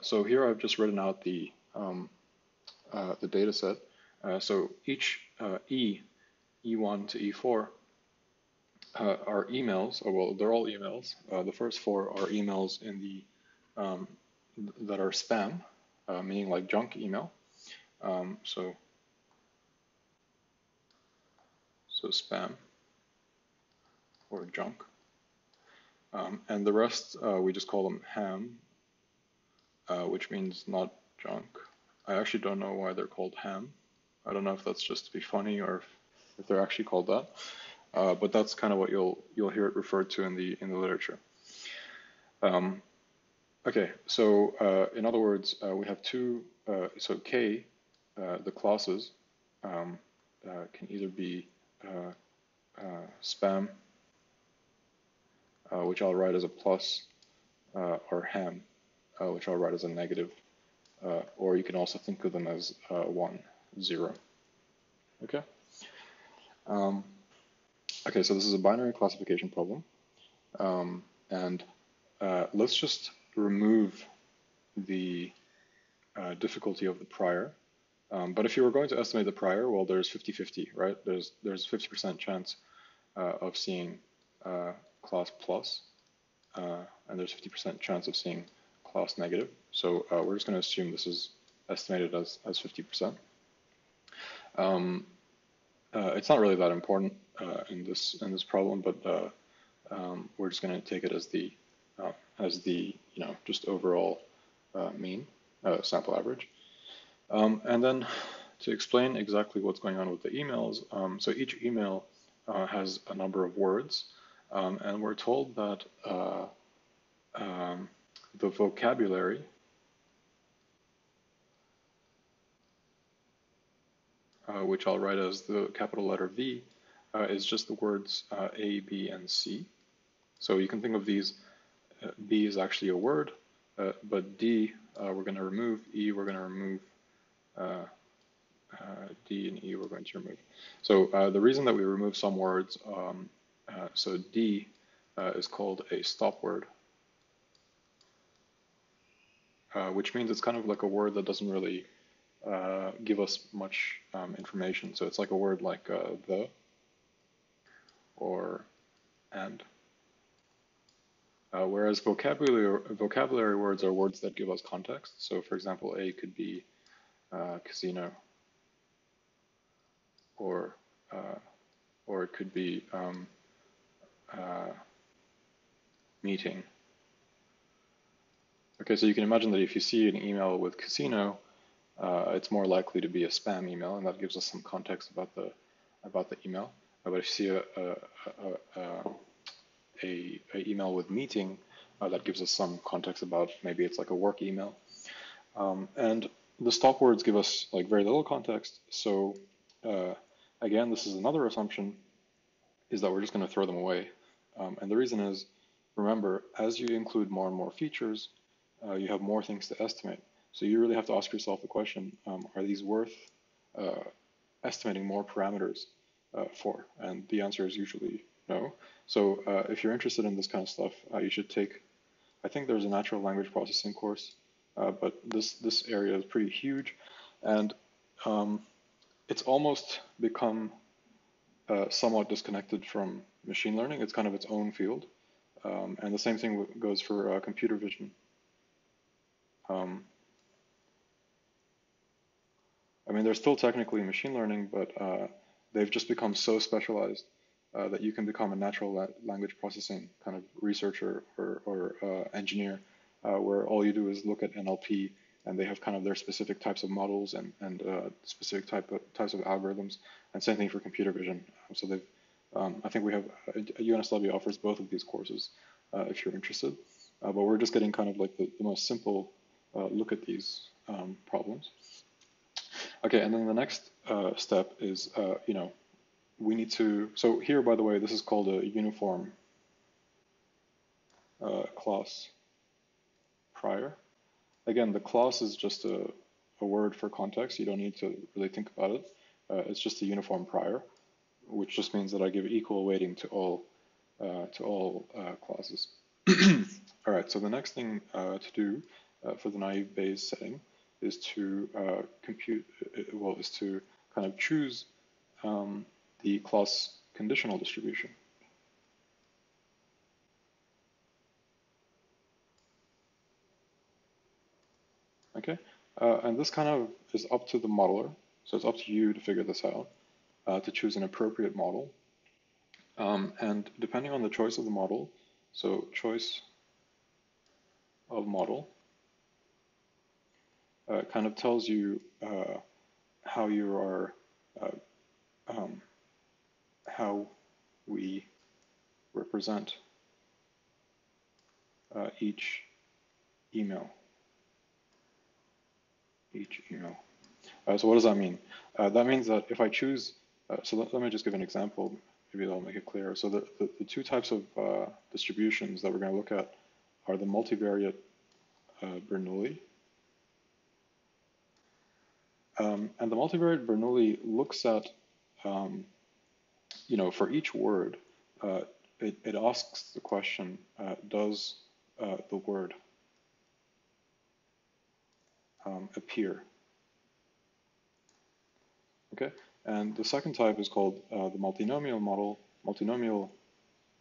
so here I've just written out the, um, the data set. so each E, E1 to E4, uh, are emails, or well, they're all emails. Uh, the first four are emails in the um, that are spam, uh, meaning like junk email. Um, so, so spam or junk. Um, and the rest, uh, we just call them ham, uh, which means not junk. I actually don't know why they're called ham. I don't know if that's just to be funny or if, if they're actually called that. Uh, but that's kind of what you'll you'll hear it referred to in the in the literature. Um, okay, so uh, in other words, uh, we have two. Uh, so k, the classes, um, can either be spam uh, which I'll write as a plus, uh, or ham, uh, which I'll write as a negative, uh, or you can also think of them as uh, 1, 0. Okay? Um, okay, so this is a binary classification problem. Um, and uh, let's just remove the difficulty of the prior. Um, but if you were going to estimate the prior, well, there's 50-50, right? There's there's 50% chance of seeing class plus, uh, and there's 50% chance of seeing class negative. So uh, we're just going to assume this is estimated as, as 50%. Um, uh, it's not really that important uh, in this in this problem, but uh, um, we're just going to take it as the uh, as the you know just overall mean sample average. Um, and then to explain exactly what's going on with the emails, um, so each email has a number of words. Um, and we're told that uh, um, the vocabulary uh, which I'll write as the capital letter V, uh, is just the words uh, A, B, and C. So you can think of these, uh, B is actually a word, uh, but D we're going to remove, E we're going to remove, uh, uh, D and E we're going to remove. So uh, the reason that we remove some words, um, uh, so D uh, is called a stop word, uh, which means it's kind of like a word that doesn't really uh, give us much um, information. So it's like a word like the or and. whereas vocabulary, vocabulary words are words that give us context. So for example, A could be casino or uh, or it could be um, uh, meeting. Okay, so you can imagine that if you see an email with casino, uh, it's more likely to be a spam email, and that gives us some context about the about the email. Uh, but if you see a a, a, a, a email with meeting, uh, that gives us some context about maybe it's like a work email. Um, and the stop words give us like very little context, so uh, again, this is another assumption, is that we're just going to throw them away. Um, and the reason is, remember, as you include more and more features, uh, you have more things to estimate. So you really have to ask yourself the question, um, are these worth uh, estimating more parameters uh, for? And the answer is usually no. So uh, if you're interested in this kind of stuff, uh, you should take, I think there's a natural language processing course, uh, but this, this area is pretty huge. And um, it's almost become uh, somewhat disconnected from machine learning. It's kind of its own field. Um, and the same thing goes for computer vision. Um, I mean, they're still technically machine learning, but uh, they've just become so specialized uh, that you can become a natural la language processing kind of researcher or, or uh, engineer, uh, where all you do is look at NLP and they have kind of their specific types of models and, and uh, specific type of, types of algorithms. And same thing for computer vision. So they've, um, I think we have, uh, UNSW offers both of these courses uh, if you're interested. Uh, but we're just getting kind of like the, the most simple uh, look at these um, problems. Okay, and then the next uh, step is, you know, we need to, so here, by the way, this is called a uniform class prior. Again, the class is just a, a word for context. You don't need to really think about it. Uh, it's just a uniform prior, which just means that I give equal weighting to all uh, to all uh, classes. all right. So the next thing uh, to do uh, for the naive Bayes setting is to uh, compute. well, is to kind of choose um, the class conditional distribution. Okay, uh, and this kind of is up to the modeler. So it's up to you to figure this out, uh, to choose an appropriate model. Um, and depending on the choice of the model, so choice of model uh, kind of tells you uh, how you are, uh, um, how we represent uh, each email each email. Uh, so what does that mean? Uh, that means that if I choose, so let, let, me just give an example, maybe that'll make it clear. So the, the, the two types of distributions that we're going to look at are the multivariate Bernoulli. Um, and the multivariate Bernoulli looks at, um, you know, for each word, uh, it, it, asks the question, does the word um, appear. Okay, and the second type is called uh, the multinomial model. Multinomial,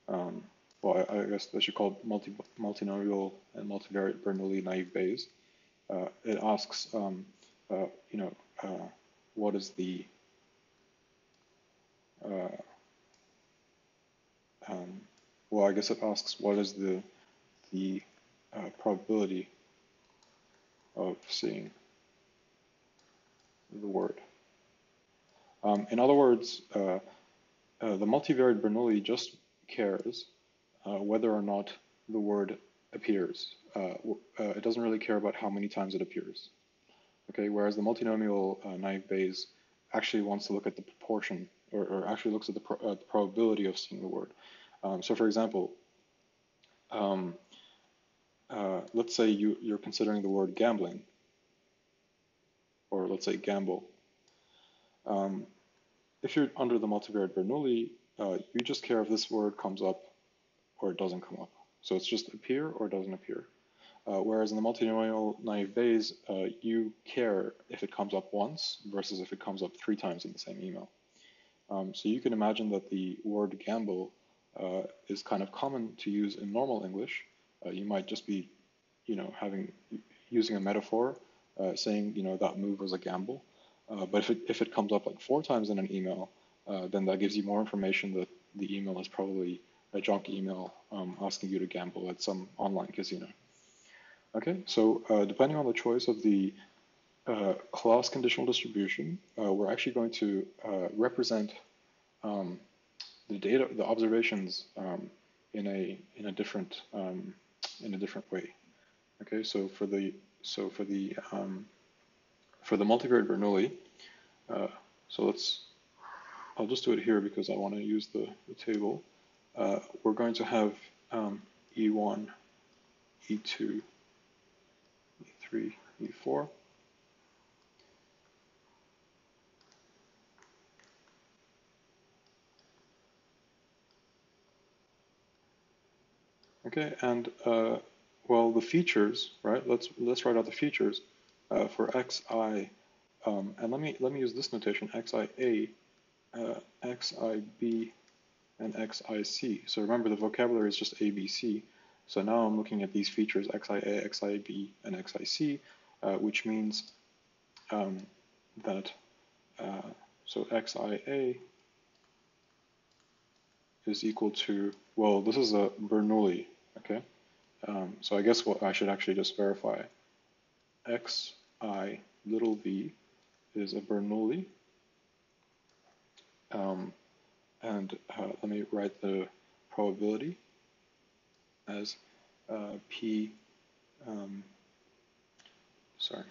um, well, I, I, guess they should call it multi, multinomial and multivariate Bernoulli naive Bayes. Uh, it asks, um, uh, you know, uh, what is the uh, um, well, I guess it asks what is the the uh, probability of seeing the word. Um, in other words, uh, uh, the multivariate Bernoulli just cares uh, whether or not the word appears. It doesn't really care about how many times it appears. Okay, whereas the multinomial uh, naive Bayes actually wants to look at the proportion, or, or actually looks at the, pro the, probability of seeing the word. Um, so, for example, um, uh, let's say you, you're considering the word gambling. or let's say gamble. Um, if you're under the multivariate Bernoulli, uh, you just care if this word comes up or it doesn't come up. So it's just appear or doesn't appear. Uh, whereas in the multinomial naive Bayes, uh, you care if it comes up once versus if it comes up three times in the same email. Um, so you can imagine that the word gamble uh, is kind of common to use in normal English. Uh, you might just be, you know, having using a metaphor, uh, saying, you know, that move was a gamble. But if it, if it comes up like four times in an email, then that gives you more information that the email is probably a junk email um, asking you to gamble at some online casino. Okay, so uh, depending on the choice of the uh, class conditional distribution, uh, we're actually going to uh, represent um, the data, the observations um, in a in a different um, in a different way. Okay, so for the so for the um, for the multivariate Bernoulli, uh, so let's I'll just do it here because I want to use the, the table. Uh, we're going to have um, E1, E2, E3, E4. Okay, and uh, well, the features, right? Let's let's write out the features uh, for xi, um, and let me let me use this notation: xia, uh, xib, and xic. So remember, the vocabulary is just ABC. So now I'm looking at these features XIA, XIB, and XIC, uh, which means um, that, uh, so XIA is equal to, well, this is a Bernoulli, okay? Um, so I guess what I should actually just verify. Xi little v is a Bernoulli. Um, and uh, let me write the probability as uh, P, um, sorry.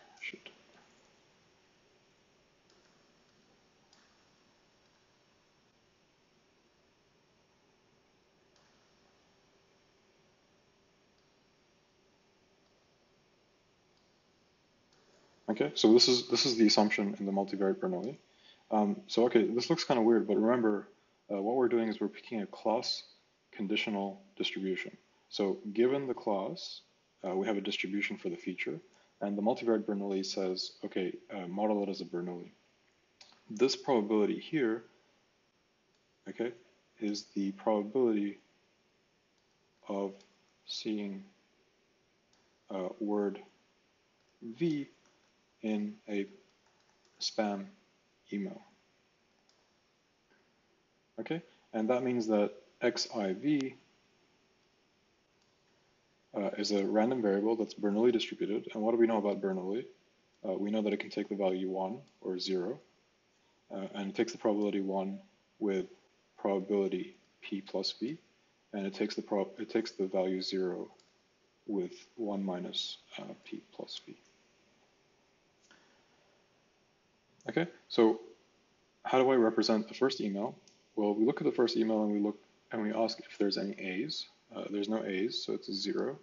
Okay, so this is this is the assumption in the multivariate Bernoulli. Um, so okay, this looks kind of weird, but remember, uh, what we're doing is we're picking a class conditional distribution. So given the class, uh, we have a distribution for the feature, and the multivariate Bernoulli says, okay, uh, model it as a Bernoulli. This probability here, okay, is the probability of seeing a word V in a spam email. Okay, and that means that xiv uh, is a random variable that's Bernoulli distributed. And what do we know about Bernoulli? Uh, we know that it can take the value 1 or 0, uh, and it takes the probability 1 with probability p plus v, and it takes the prob it takes the value 0 with 1 minus uh, p plus v. Okay, so how do I represent the first email? Well, we look at the first email and we look and we ask if there's any A's. Uh, there's no A's, so it's a zero.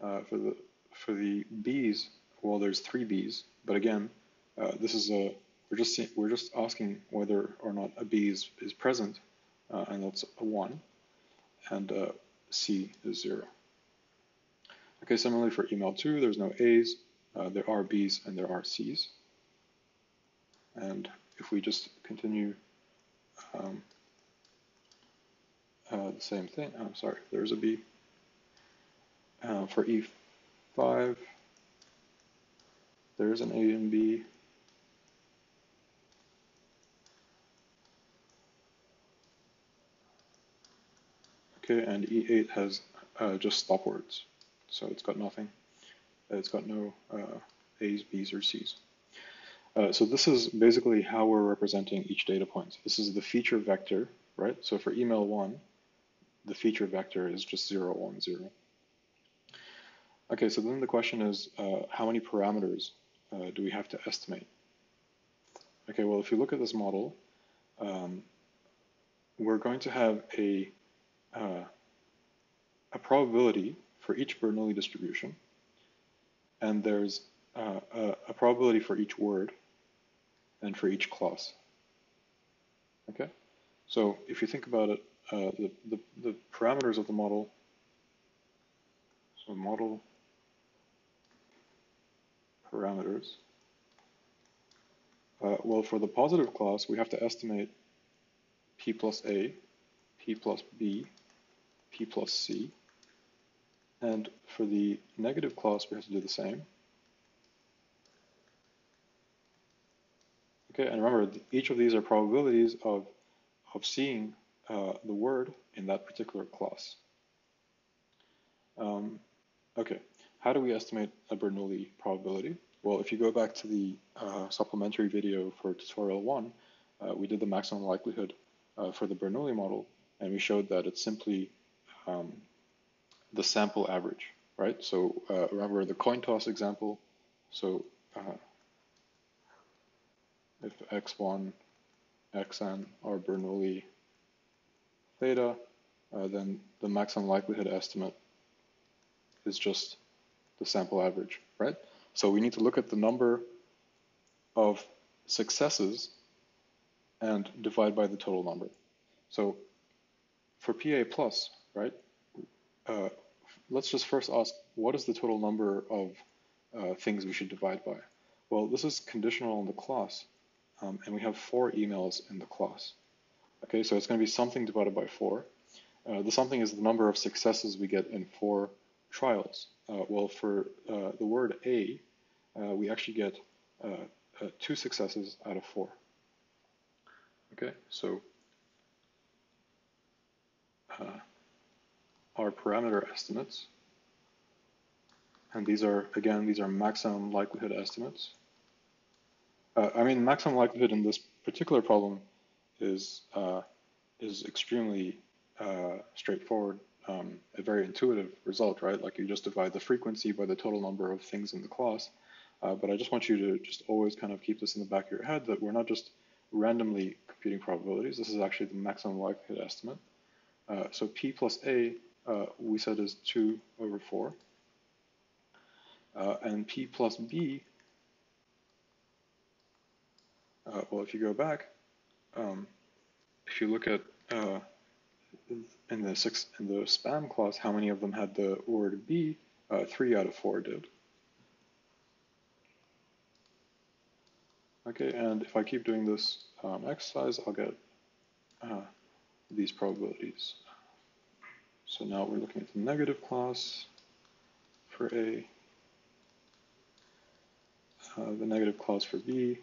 Uh, for the for the B's, well, there's three B's, but again, uh, this is a we're just we're just asking whether or not a B is, is present, uh, and that's a one, and uh, C is zero. Okay, similarly for email two, there's no A's, there are B's and there are C's, and if we just continue. Um, uh, the same thing. I'm sorry, there's a B. Uh, for E5, there's an A and B. Okay, and E8 has uh, just stop words, so it's got nothing. It's got no uh, A's, B's, or C's. Uh, so this is basically how we're representing each data point. This is the feature vector, right? So for email one, the feature vector is just 0, 1, 0. Okay, so then the question is, uh, how many parameters uh, do we have to estimate? Okay, well, if you look at this model, um, we're going to have a, uh, a probability for each Bernoulli distribution, and there's uh, a, a probability for each word and for each class. Okay, so if you think about it, uh, the, the, the parameters of the model, so model parameters, uh, well, for the positive class, we have to estimate p plus a, p plus b, p plus c, and for the negative class, we have to do the same. Okay, and remember, each of these are probabilities of, of seeing uh, the word in that particular class. Um, okay, how do we estimate a Bernoulli probability? Well, if you go back to the uh, supplementary video for tutorial one, uh, we did the maximum likelihood uh, for the Bernoulli model, and we showed that it's simply um, the sample average, right? So uh, remember the coin toss example. So if x1, xn are Bernoulli theta, uh, then the maximum likelihood estimate is just the sample average, right? So we need to look at the number of successes and divide by the total number. So for PA plus, right, uh, let's just first ask, what is the total number of uh, things we should divide by? Well, this is conditional on the class, um, and we have four emails in the class. Okay, so it's going to be something divided by four. Uh, the something is the number of successes we get in four trials. Uh, well, for uh, the word A, uh, we actually get uh, uh, two successes out of four. Okay, so our parameter estimates, and these are, again, these are maximum likelihood estimates. I mean, maximum likelihood in this particular problem is uh, is extremely uh, straightforward, um, a very intuitive result, right? Like you just divide the frequency by the total number of things in the class. Uh, but I just want you to just always kind of keep this in the back of your head that we're not just randomly computing probabilities. This is actually the maximum likelihood estimate. Uh, so P plus A, uh, we said is 2 over 4. and P plus B uh, well, if you go back, um, if you look at uh, in the six in the spam class, how many of them had the word B? Uh, three out of four did. Okay, and if I keep doing this um, exercise, I'll get uh, these probabilities. So now we're looking at the negative class for A, uh, the negative class for B,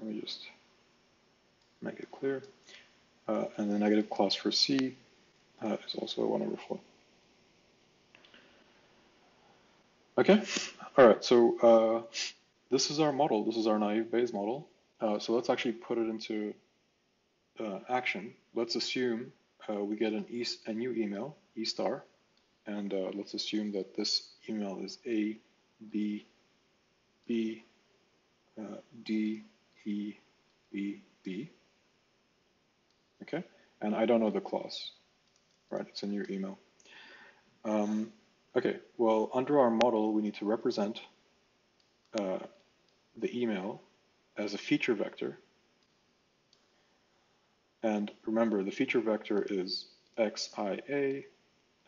let me just make it clear. Uh, and the negative class for C uh, is also 1 over 4. Okay, all right, so uh, this is our model. This is our naive Bayes model. Uh, so let's actually put it into uh, action. Let's assume uh, we get an e a new email, E star, and let's assume that this email is A, B, B, D, E, B, B. Okay, and I don't know the class, right? It's in your email. Um, okay, well, under our model, we need to represent uh, the email as a feature vector. And remember, the feature vector is xia,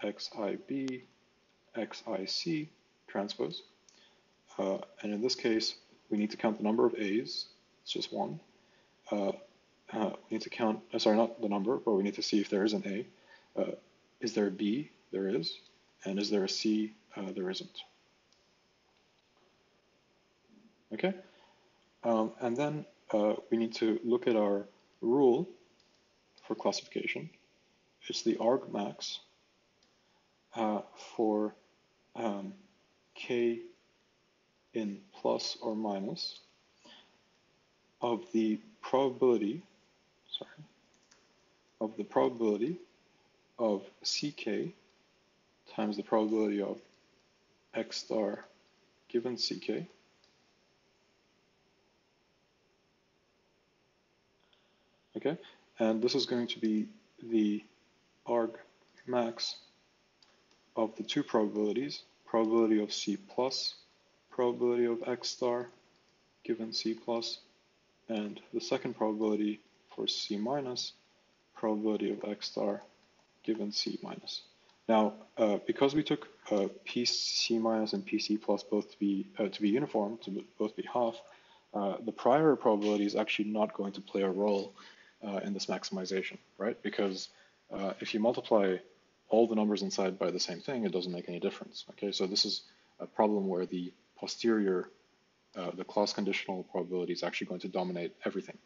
xib, xic transpose. Uh, and in this case, we need to count the number of a's it's just one. Uh, uh, we need to count, uh, sorry, not the number, but we need to see if there is an A. Uh, is there a B? There is. And is there a C? Uh, there isn't. Okay? Um, and then uh, we need to look at our rule for classification. It's the argmax for um, k in plus or minus of the probability, sorry, of the probability of ck times the probability of x star given ck okay? And this is going to be the arg max of the two probabilities probability of C plus, probability of X star given C plus, and the second probability for C minus, probability of X star given C minus. Now, uh, because we took uh, PC minus and PC plus both to be uh, to be uniform, to both be half, uh, the prior probability is actually not going to play a role uh, in this maximization, right? Because uh, if you multiply all the numbers inside by the same thing, it doesn't make any difference. Okay, so this is a problem where the posterior, the class conditional probability is actually going to dominate everything.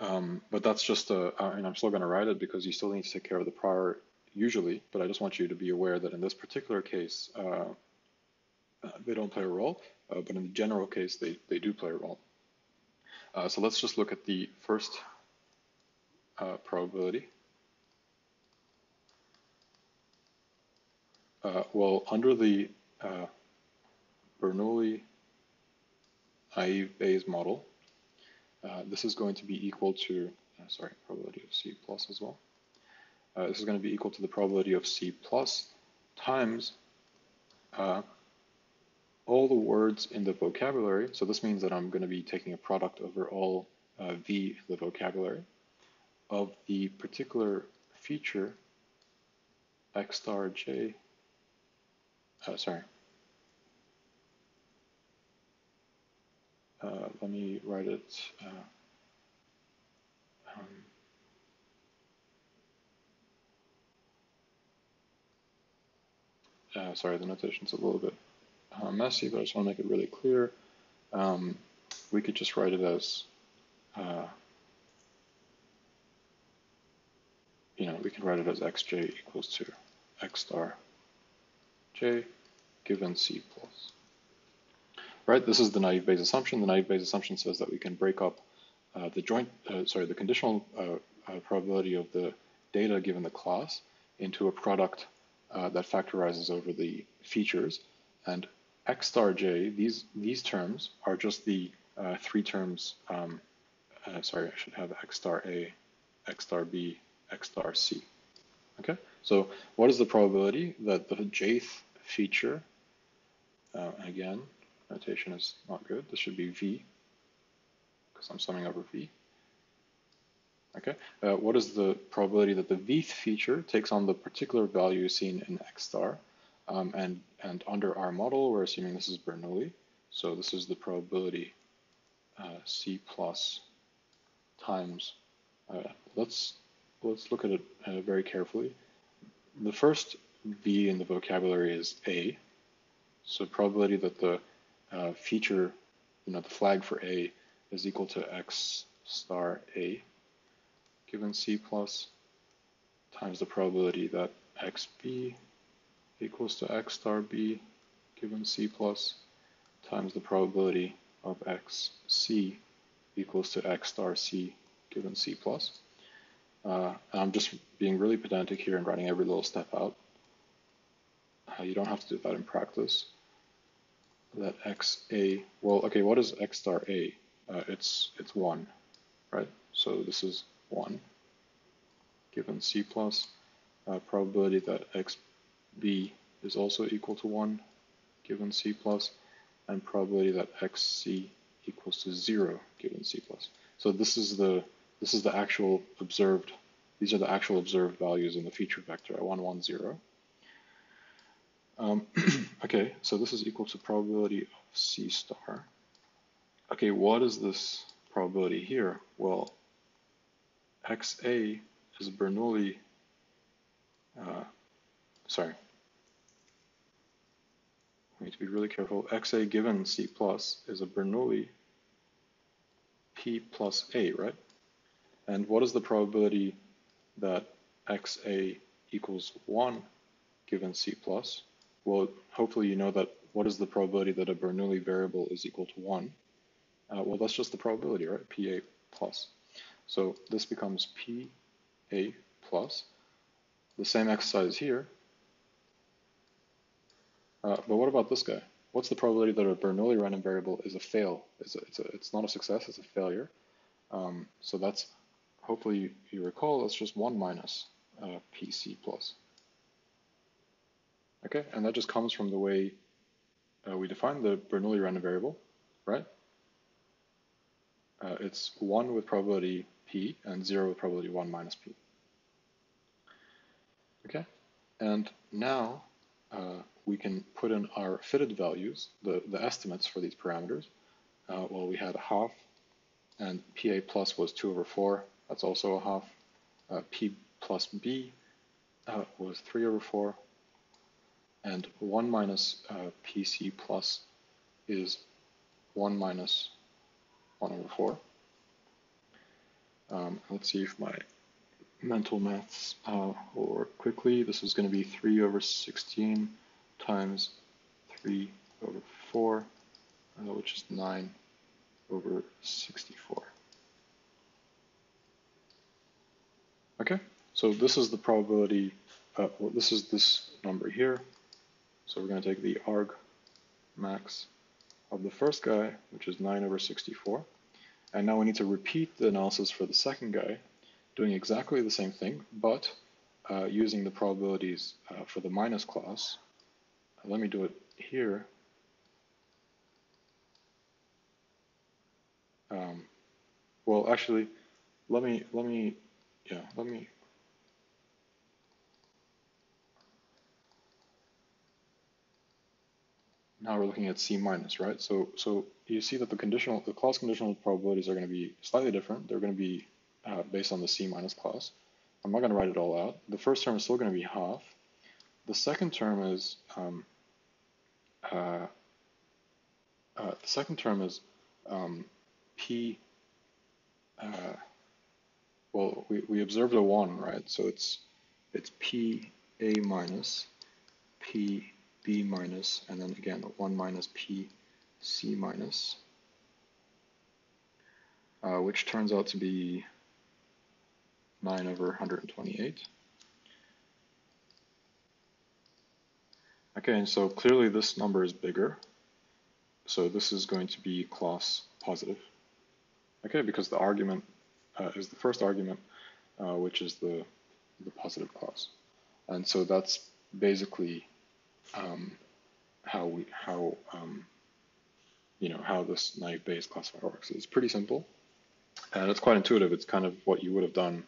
Um, but that's just a, and I'm still going to write it because you still need to take care of the prior usually, but I just want you to be aware that in this particular case, uh, uh, they don't play a role, uh, but in the general case, they, they do play a role. Uh, so let's just look at the first uh, probability. Uh, well, under the Bernoulli naive Bayes model, uh, this is going to be equal to, uh, sorry, probability of C plus as well. Uh, this is going to be equal to the probability of C plus times uh, all the words in the vocabulary. So this means that I'm going to be taking a product over all uh, V the vocabulary of the particular feature X star J, sorry, uh, let me write it. Uh, um, uh, sorry, the notation's a little bit uh, messy, but I just want to make it really clear. Um, we could just write it as, uh, you know, we can write it as xj equals to x star j given c plus right? This is the naive Bayes assumption. The naive Bayes assumption says that we can break up uh, the joint, uh, sorry, the conditional uh, uh probability of the data given the class into a product uh, that factorizes over the features. And x star j, these, these terms are just the uh, three terms, um, sorry, I should have x star a, x star b, x star c. Okay, so what is the probability that the jth feature, again, notation is not good. This should be V, because I'm summing over V. Okay, uh, what is the probability that the Vth feature takes on the particular value seen in X star? Um, and, and under our model, we're assuming this is Bernoulli. So this is the probability uh, C plus times, uh, let's, let's look at it uh, very carefully. The first V in the vocabulary is A. So probability that the uh, feature, you know, the flag for A is equal to x star A given C plus times the probability that xb equals to x star B given C plus times the probability of xc equals to x star C given C plus. Uh, I'm just being really pedantic here and writing every little step out. Uh, you don't have to do that in practice that x a, well, okay, what is x star a? Uh, it's, it's 1, right? So this is 1 given c plus, uh, probability that x b is also equal to 1 given c plus, and probability that xc equals to 0 given c plus. So this is the this is the actual observed, these are the actual observed values in the feature vector at 1, 1, 0. Um, okay, so this is equal to probability of C star. Okay, what is this probability here? Well, XA is Bernoulli, uh, sorry, I need to be really careful. XA given C plus is a Bernoulli P plus A, right? And what is the probability that XA equals 1 given C plus? Well, hopefully you know that what is the probability that a Bernoulli variable is equal to 1? Uh, well, that's just the probability, right? PA plus. So this becomes PA plus. The same exercise here. Uh, but what about this guy? What's the probability that a Bernoulli random variable is a fail? It's, a, it's, a, it's not a success, it's a failure. Um, so that's, hopefully you, you recall, that's just 1 minus uh, PC plus. Okay, and that just comes from the way uh, we define the Bernoulli random variable, right? Uh, it's 1 with probability p and 0 with probability 1 minus p. Okay, and now uh, we can put in our fitted values, the, the estimates for these parameters. Uh, well, we had a half, and PA plus was 2 over 4. That's also a half. Uh, P plus B uh, was 3 over 4. And 1 minus uh, PC plus is 1 minus 1 over 4. Um, let's see if my mental maths uh, will work quickly. This is going to be 3 over 16 times 3 over 4, uh, which is 9 over 64. Okay, so this is the probability, uh, well, this is this number here. So we're going to take the arg max of the first guy, which is 9 over 64. And now we need to repeat the analysis for the second guy, doing exactly the same thing, but uh, using the probabilities uh, for the minus class. Let me do it here. Um, well, actually, let me, let me, yeah, let me now we're looking at C minus, right? So, so you see that the conditional, the class conditional probabilities are going to be slightly different. They're going to be uh, based on the C minus class. I'm not going to write it all out. The first term is still going to be half. The second term is, um, uh, uh, the second term is um, P, uh, well, we, we observed a one, right? So it's, it's P A minus P b minus, and then again 1 minus p c minus, uh, which turns out to be 9 over 128. Okay, and so clearly this number is bigger. So this is going to be class positive. Okay, because the argument uh, is the first argument, uh, which is the, the positive class. And so that's basically um, how we how um, you know how this naive Bayes classifier works. It's pretty simple, and it's quite intuitive. It's kind of what you would have done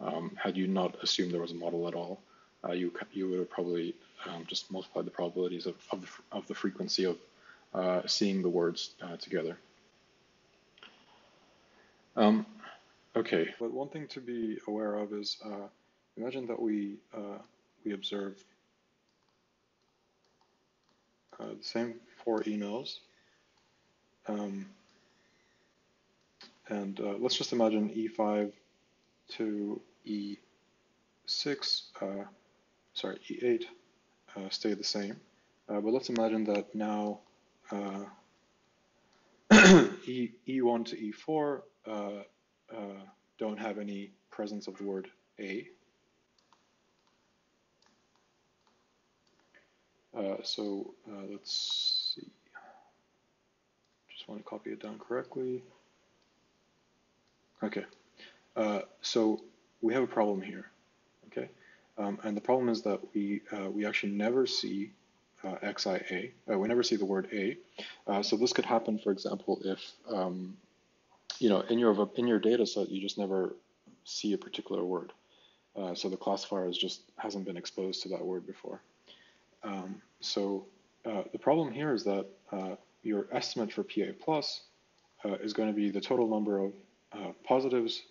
um, had you not assumed there was a model at all. Uh, you you would have probably um, just multiplied the probabilities of of the, of the frequency of uh, seeing the words uh, together. Um, okay, but one thing to be aware of is uh, imagine that we uh, we observe uh, the same four emails. Um, and uh, let's just imagine E5 to E6, uh, sorry, E8 uh, stay the same. Uh, but let's imagine that now uh, e, E1 to E4 don't have any presence of the word A. Uh, so uh, let's see. Just want to copy it down correctly. Okay. Uh, so we have a problem here. Okay. Um, and the problem is that we uh, we actually never see uh, XIA. We never see the word A. so this could happen, for example, if um, you know in your in your data set you just never see a particular word. so the classifier is just hasn't been exposed to that word before. Um, so uh, the problem here is that uh, your estimate for PA plus uh, is going to be the total number of uh, positives,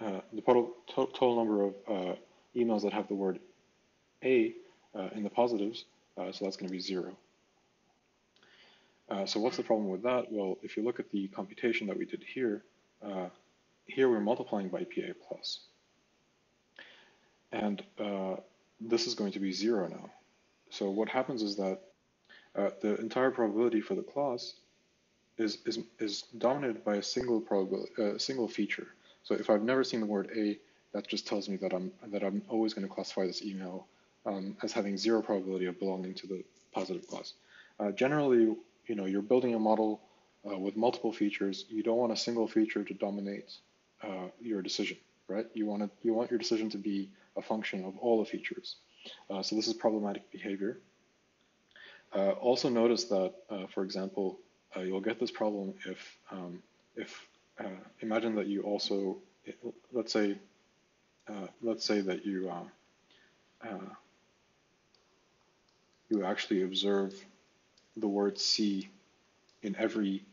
uh, the total, total number of uh, emails that have the word A in the positives, so that's going to be zero. so what's the problem with that? Well, if you look at the computation that we did here, here we're multiplying by PA plus. And this is going to be zero now. So what happens is that uh, the entire probability for the class is, is, is dominated by a single probability, uh, single feature. So if I've never seen the word A, that just tells me that I'm, that I'm always going to classify this email um, as having zero probability of belonging to the positive class. Uh, generally, you know, you're building a model uh, with multiple features. You don't want a single feature to dominate uh, your decision, right? You want, to, you want your decision to be a function of all the features. Uh, so this is problematic behavior. Uh, also notice that, uh, for example, uh, you'll get this problem if, um, if imagine that you also, let's say, let's say that you, uh, you actually observe the word C in every,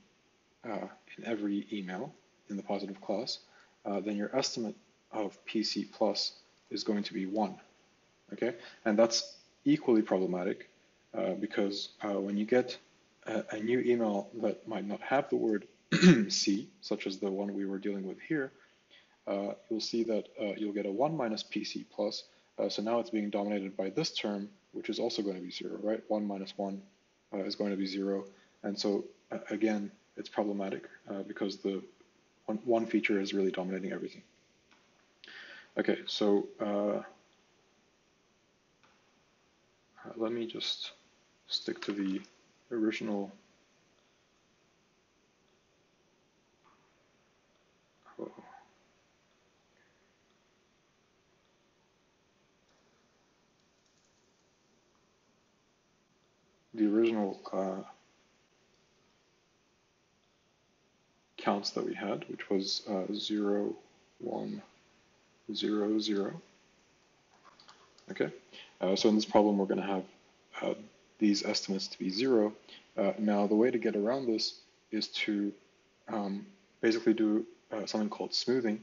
in every email in the positive class, then your estimate of PC plus is going to be one, okay? And that's equally problematic uh, because uh, when you get a, a, new email that might not have the word C, such as the one we were dealing with here, uh, you'll see that uh, you'll get a 1 minus PC plus. Uh, so now it's being dominated by this term, which is also going to be 0, right? 1 minus 1 uh, is going to be 0. And so, again, it's problematic because the one, one feature is really dominating everything. Okay, so let me just stick to the original oh. the original uh, counts that we had, which was uh, 0, 1, 0, 0. Okay, uh, so in this problem we're going to have uh, these estimates to be zero. Uh, now, the way to get around this is to um, basically do uh, something called smoothing.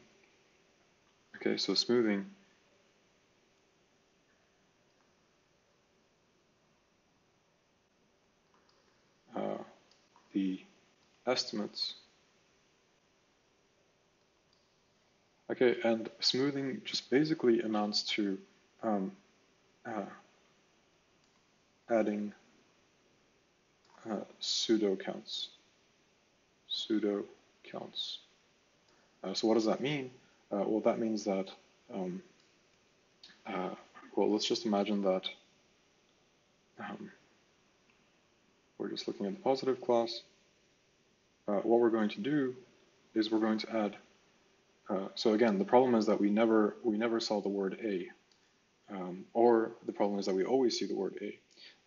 Okay, so smoothing uh, the estimates. Okay, and smoothing just basically amounts to um, uh, adding uh, pseudo counts. Pseudo counts. Uh, so what does that mean? Uh, well, that means that, um, uh, well, let's just imagine that um, we're just looking at the positive class. Uh, what we're going to do is we're going to add, so again, the problem is that we never, we never saw the word A. Um, or the problem is that we always see the word A.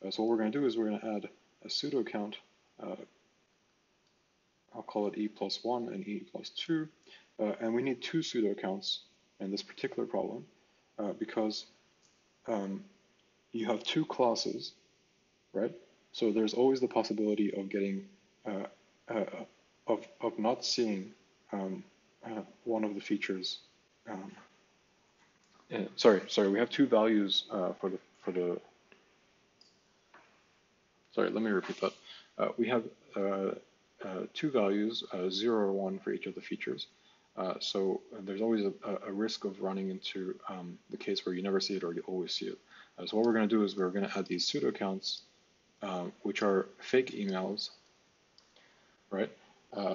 Uh, so what we're going to do is we're going to add a pseudo count. Uh, I'll call it e plus 1 and e plus 2. Uh, and we need two pseudo counts in this particular problem uh, because um, you have two classes, right? So there's always the possibility of getting, uh, uh, of, of not seeing um, one of the features. Sorry, sorry, we have two values for the for the sorry, let me repeat that. Uh, we have uh, uh, two values, uh, 0 or 1 for each of the features. Uh, so there's always a, a, risk of running into um, the case where you never see it or you always see it. so what we're going to do is we're going to add these pseudo counts, which are fake emails, right?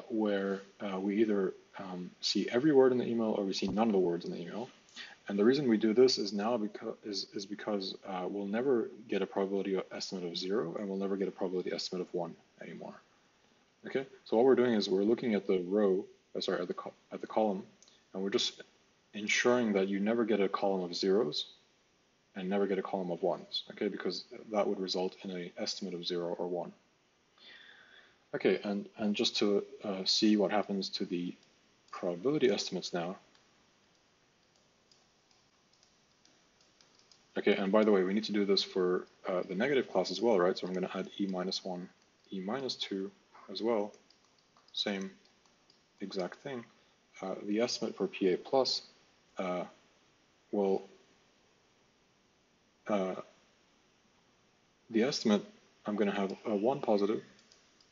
where we either um, see every word in the email or we see none of the words in the email. And the reason we do this is now because is, is because uh, we'll never get a probability estimate of zero and we'll never get a probability estimate of one anymore. Okay, so what we're doing is we're looking at the row, uh, sorry, at the, at the column, and we're just ensuring that you never get a column of zeros and never get a column of ones, okay, because that would result in an estimate of zero or one. Okay, and, and just to uh, see what happens to the probability estimates now, Okay, and by the way, we need to do this for uh, the negative class as well, right? So I'm going to add e minus 1, e minus 2 as well. Same exact thing. Uh, the estimate for PA plus uh, will, uh, the estimate, I'm going to have 1 positive,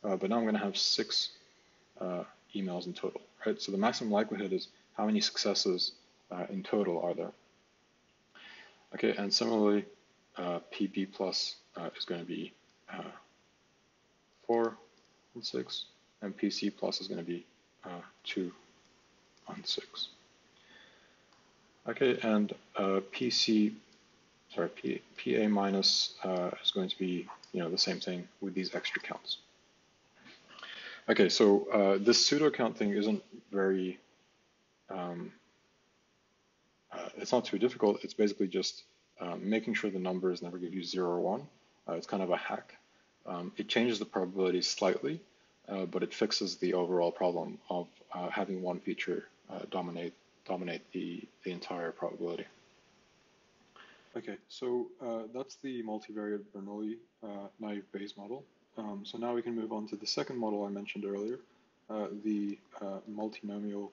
uh, but now I'm going to have 6 uh, emails in total, right? So the maximum likelihood is how many successes in total are there. Okay, and similarly, uh, PB plus uh, is going to be uh, 4 and 6, and PC plus is going to be uh, 2 on 6. Okay, and uh, PC, sorry, P, PA minus uh, is going to be, you know, the same thing with these extra counts. Okay, so this pseudo count thing isn't very um, uh, it's not too difficult. It's basically just um, making sure the numbers never give you zero or one. Uh, it's kind of a hack. Um, it changes the probability slightly, uh, but it fixes the overall problem of uh, having one feature uh, dominate dominate the, the entire probability. Okay, so uh, that's the multivariate Bernoulli naive Bayes model. Um, so now we can move on to the second model I mentioned earlier, the multinomial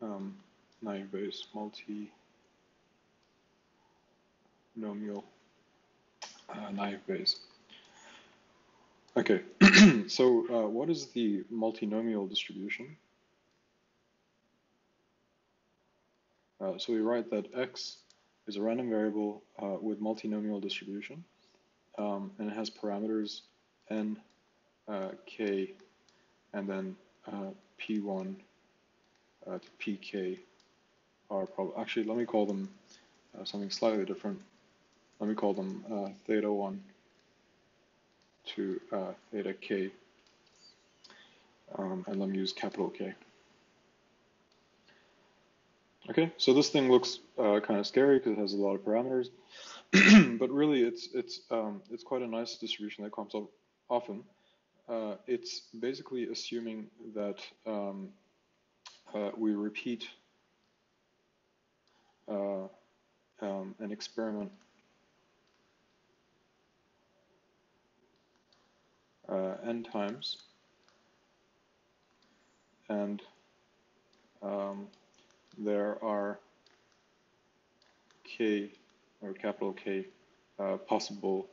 um, naive Bayes, multinomial naive Bayes. Okay, so uh, what is the multinomial distribution? Uh, so we write that x is a random variable uh, with multinomial distribution, um, and it has parameters n, uh, k, and then uh, p1 uh, to pk are probably, actually let me call them something slightly different. Let me call them theta 1 to uh, theta k, um, and let me use capital K. Okay, so this thing looks uh, kind of scary because it has a lot of parameters, but really it's it's um, it's quite a nice distribution that comes up often. Uh, it's basically assuming that um, uh, we repeat uh, um, an experiment uh, n times, and um, there are k or capital K uh, possible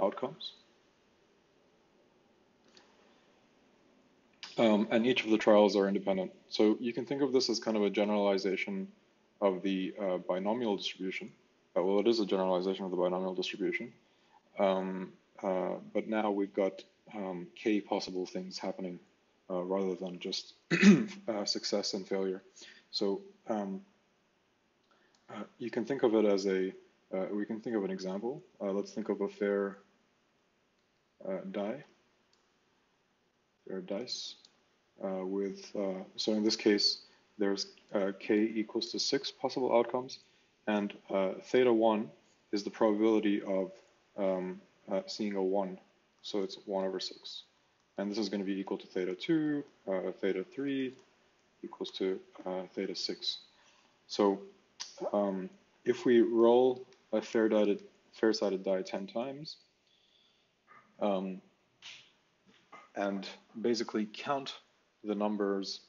outcomes. Um, and each of the trials are independent. So you can think of this as kind of a generalization of the uh, binomial distribution. Uh, well, it is a generalization of the binomial distribution. Um, uh, but now we've got um, k possible things happening uh, rather than just uh, success and failure. So um, uh, you can think of it as a, we can think of an example. let's think of a fair die, fair dice, with, so in this case, there's k equals to six possible outcomes, and theta 1 is the probability of um, uh, seeing a 1. So it's 1 over 6. And this is going to be equal to theta 2, uh, theta 3 equals to uh, theta 6. So um, if we roll a fair-sided fair die 10 times, um, and basically count the numbers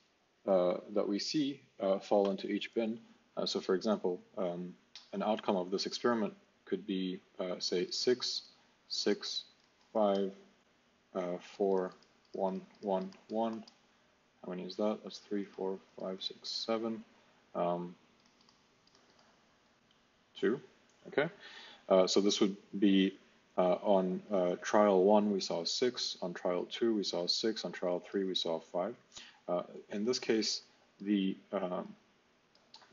uh, that we see uh, fall into each bin. Uh, so for example, um, an outcome of this experiment could be, uh, say, 6 six, five, uh, four, one, one, one. How many is that? That's three, four, five, six, seven. Um, two. Okay. Uh, so this would be uh, on uh, trial one, we saw six. On trial two, we saw six. On trial three, we saw five. Uh, in this case, the um,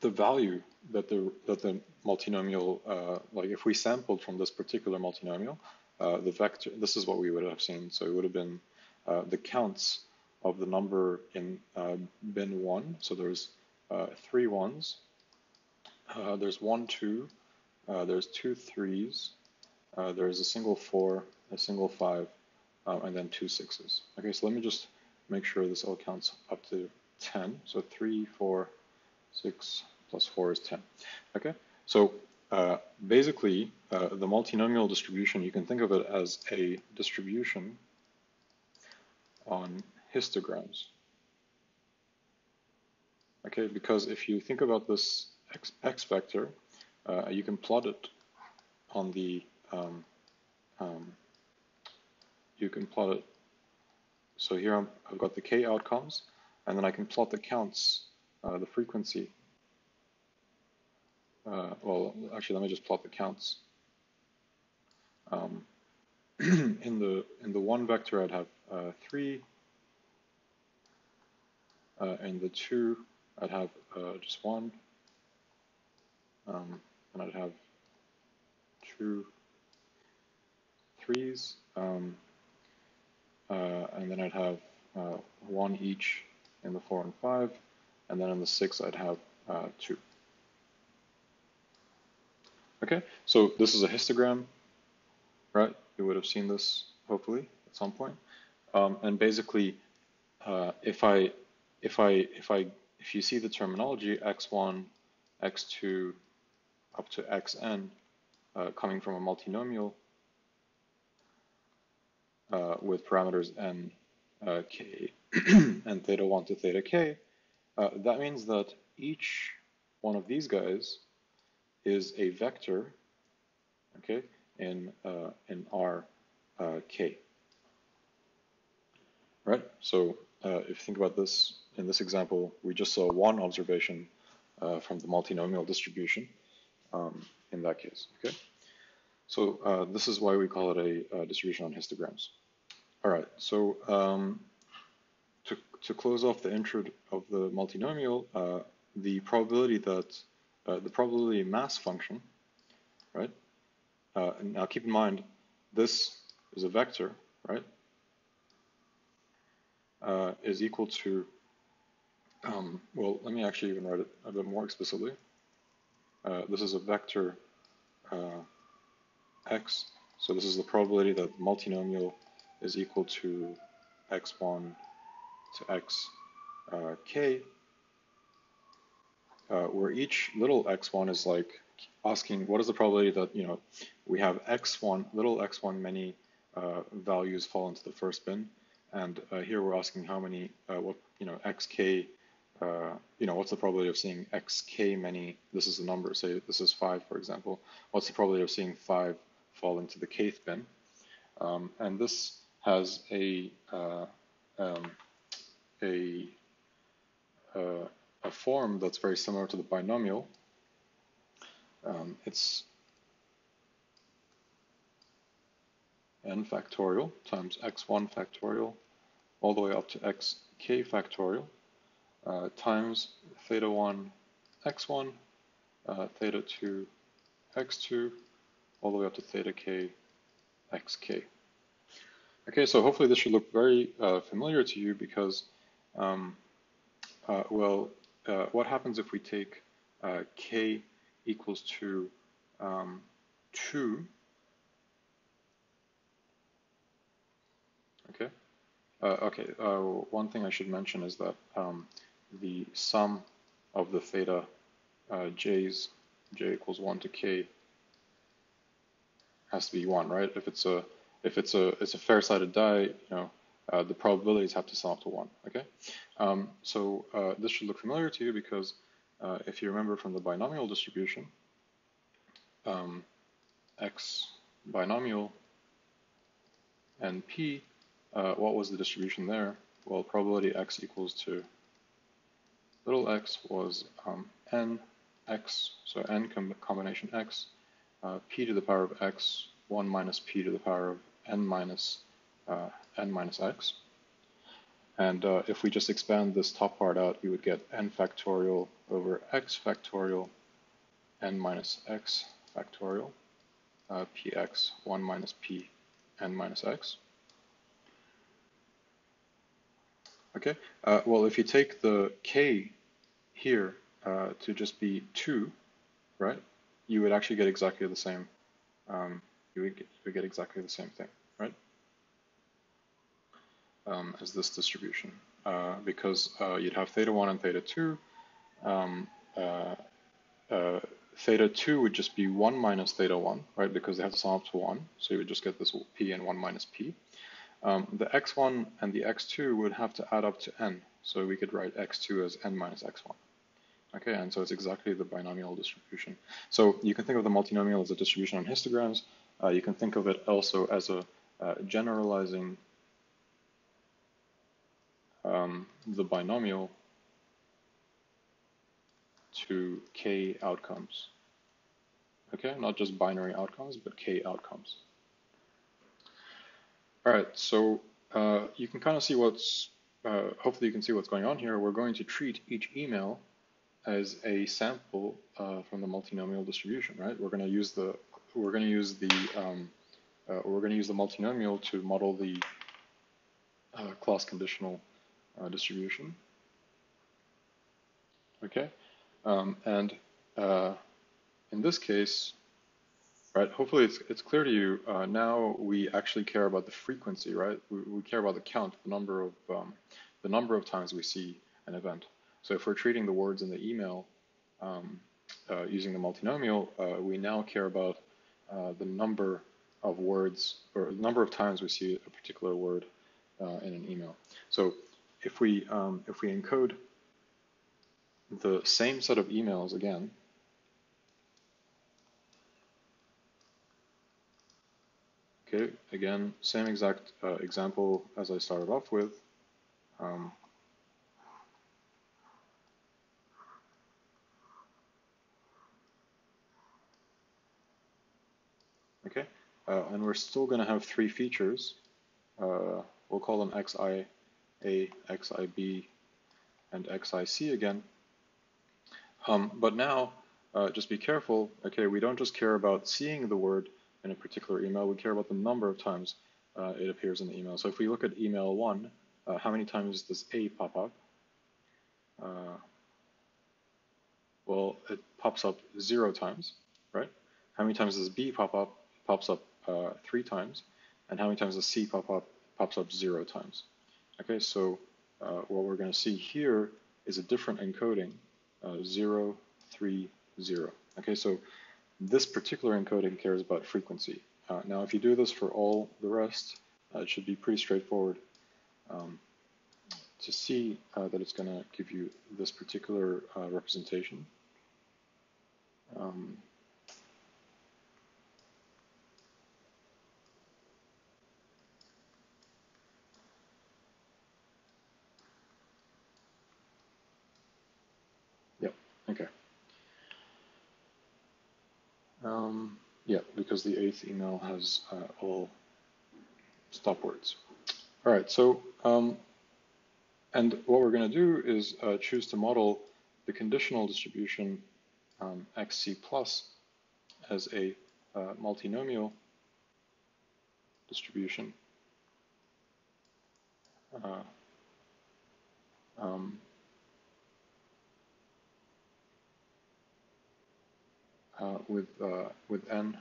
the value that the that the multinomial, uh, like if we sampled from this particular multinomial, uh, the vector, this is what we would have seen. So it would have been uh, the counts of the number in bin one. So there's three ones, there's one two, there's two threes, there's a single four, a single five, and then two sixes. Okay, so let me just make sure this all counts up to 10. So three, four, six plus four is 10. Okay, so uh, basically, uh, the multinomial distribution, you can think of it as a distribution on histograms. Okay, because if you think about this x, x vector, uh, you can plot it on the, um, um, you can plot it, so here i have got the k outcomes, and then I can plot the counts, uh, the frequency uh, well, actually, let me just plot the counts. Um, in the in the one vector, I'd have uh, three. Uh, in the two, I'd have uh, just one. Um, and I'd have two threes. Um, uh, and then I'd have uh, one each in the four and five. And then in the six, I'd have two. Okay, so this is a histogram, right? you would have seen this hopefully at some point. Um, and basically, uh, if I if I if I if you see the terminology x1, x2, up to xn uh, coming from a multinomial uh, with parameters n uh, k and theta 1 to theta k, uh, that means that each one of these guys is a vector, okay, in uh, in R uh, k. Right. So if you think about this, in this example, we just saw one observation from the multinomial distribution um, in that case. Okay. So uh, this is why we call it a, a, distribution on histograms. All right, so um, to, to close off the intro of the multinomial, uh, the probability that, uh, the probability mass function, right? Uh, now keep in mind, this is a vector, right? Uh, is equal to, um, well, let me actually even write it a bit more explicitly. Uh, this is a vector x. So this is the probability that the multinomial is equal to x1 to x uh, k, uh, where each little x1 is like asking what is the probability that, you know, we have x1, little x1 many uh, values fall into the first bin. And uh, here we're asking how many, uh, what, you know, xk, uh, you know, what's the probability of seeing xk many, this is the number, say this is 5, for example. What's the probability of seeing 5 fall into the kth bin. Um, and this has a uh, um, a uh, a form that's very similar to the binomial. Um, it's n factorial times x1 factorial all the way up to xk factorial uh, times theta 1 x1, uh, theta 2 x2, all the way up to theta k xk. Okay, so hopefully this should look very uh, familiar to you because, um, uh, well, uh, what happens if we take uh, k equals to um, 2, okay? Uh, okay, uh, one thing I should mention is that um, the sum of the theta j's, j equals 1 to k, has to be one, right? If it's a if it's a it's a fair-sided die, you know, uh, the probabilities have to sum up to one. Okay, um, so uh, this should look familiar to you because uh, if you remember from the binomial distribution, um, x binomial and p, uh, what was the distribution there? Well, probability x equals to little x was um, n x, so n com combination x uh, p to the power of x, 1 minus p to the power of n minus uh, n minus x. And uh, if we just expand this top part out, we would get n factorial over x factorial, n minus x factorial, uh, px, 1 minus p, n minus x. Okay, uh, well, if you take the k here uh, to just be 2, right, you would actually get exactly the same, um, you, would get, would get exactly the same thing, right? Um, as this distribution, uh, because uh, you'd have theta 1 and theta 2. Um, uh, uh theta 2 would just be 1 minus theta 1, right, because they have to sum up to 1. So you would just get this p and 1 minus p. Um, the x1 and the x2 would have to add up to n. So we could write x2 as n minus x1. Okay, and so it's exactly the binomial distribution. So you can think of the multinomial as a distribution on histograms. Uh, you can think of it also as a uh, generalizing um, the binomial to k outcomes. Okay, not just binary outcomes, but k outcomes. All right, so uh, you can kind of see what's, uh, hopefully you can see what's going on here. We're going to treat each email as a sample uh, from the multinomial distribution, right? We're going to use the we're going to use the um, uh, we're going to use the multinomial to model the uh, class conditional uh, distribution. Okay, um, and uh, in this case, right? Hopefully it's, it's clear to you. Uh, now we actually care about the frequency, right? We, we care about the count, the number of um, the number of times we see an event. So if we're treating the words in the email um, uh, using the multinomial, uh, we now care about uh, the number of words or the number of times we see a particular word uh, in an email. So if we um, if we encode the same set of emails again Okay, again, same exact uh, example as I started off with. Um, okay, uh, and we're still going to have three features. Uh, we'll call them XIA, XIB, and XIC again. Um, but now, uh, just be careful. Okay, we don't just care about seeing the word, in a particular email, we care about the number of times uh, it appears in the email. So if we look at email one, uh, how many times does A pop up? Uh, well, it pops up zero times, right? How many times does B pop up? Pops up uh, three times. And how many times does C pop up? Pops up zero times. Okay, so uh, what we're going to see here is a different encoding, uh, zero, three, zero. Okay, so this particular encoding cares about frequency. Uh, now, if you do this for all the rest, uh, it should be pretty straightforward um, to see uh, that it's going to give you this particular uh, representation. Um, yep, okay. Um, yeah, because the eighth email has uh, all stop words. All right, so, um, and what we're going to do is uh, choose to model the conditional distribution um, xc plus as a uh, multinomial distribution. Uh, um, uh, with uh, with n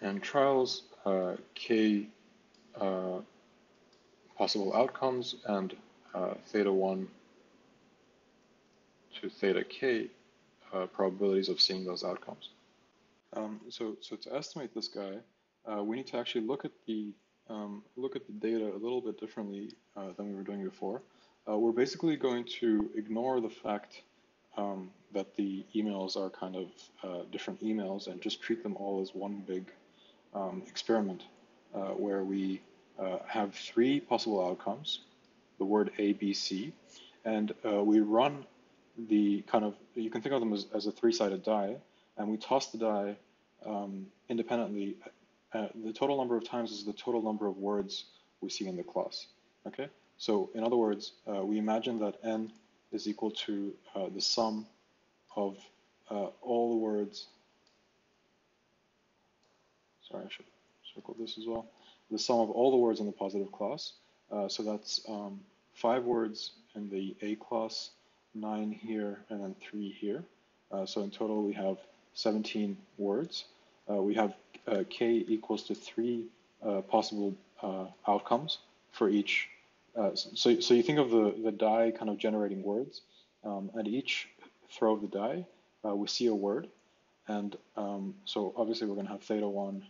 and trials uh, k uh, possible outcomes and uh, theta 1 to theta k uh, probabilities of seeing those outcomes. Um, so, so to estimate this guy, we need to actually look at the um, look at the data a little bit differently than we were doing before. we're basically going to ignore the fact um, that the emails are kind of uh, different emails and just treat them all as one big um, experiment uh, where we uh, have three possible outcomes, the word A, B, C, and uh, we run the kind of, you can think of them as, as a three-sided die, and we toss the die um, independently. Uh, the total number of times is the total number of words we see in the class. Okay, so in other words, uh, we imagine that n is equal to uh, the sum of uh, all the words. Sorry, I should circle this as well. The sum of all the words in the positive class. Uh, so that's um, five words in the A class, nine here, and then three here. Uh, so in total, we have 17 words. Uh, we have uh, k equals to three possible outcomes for each uh, so, so you think of the, the die kind of generating words. Um, at each throw of the die, uh, we see a word. And um, so obviously we're going to have theta 1,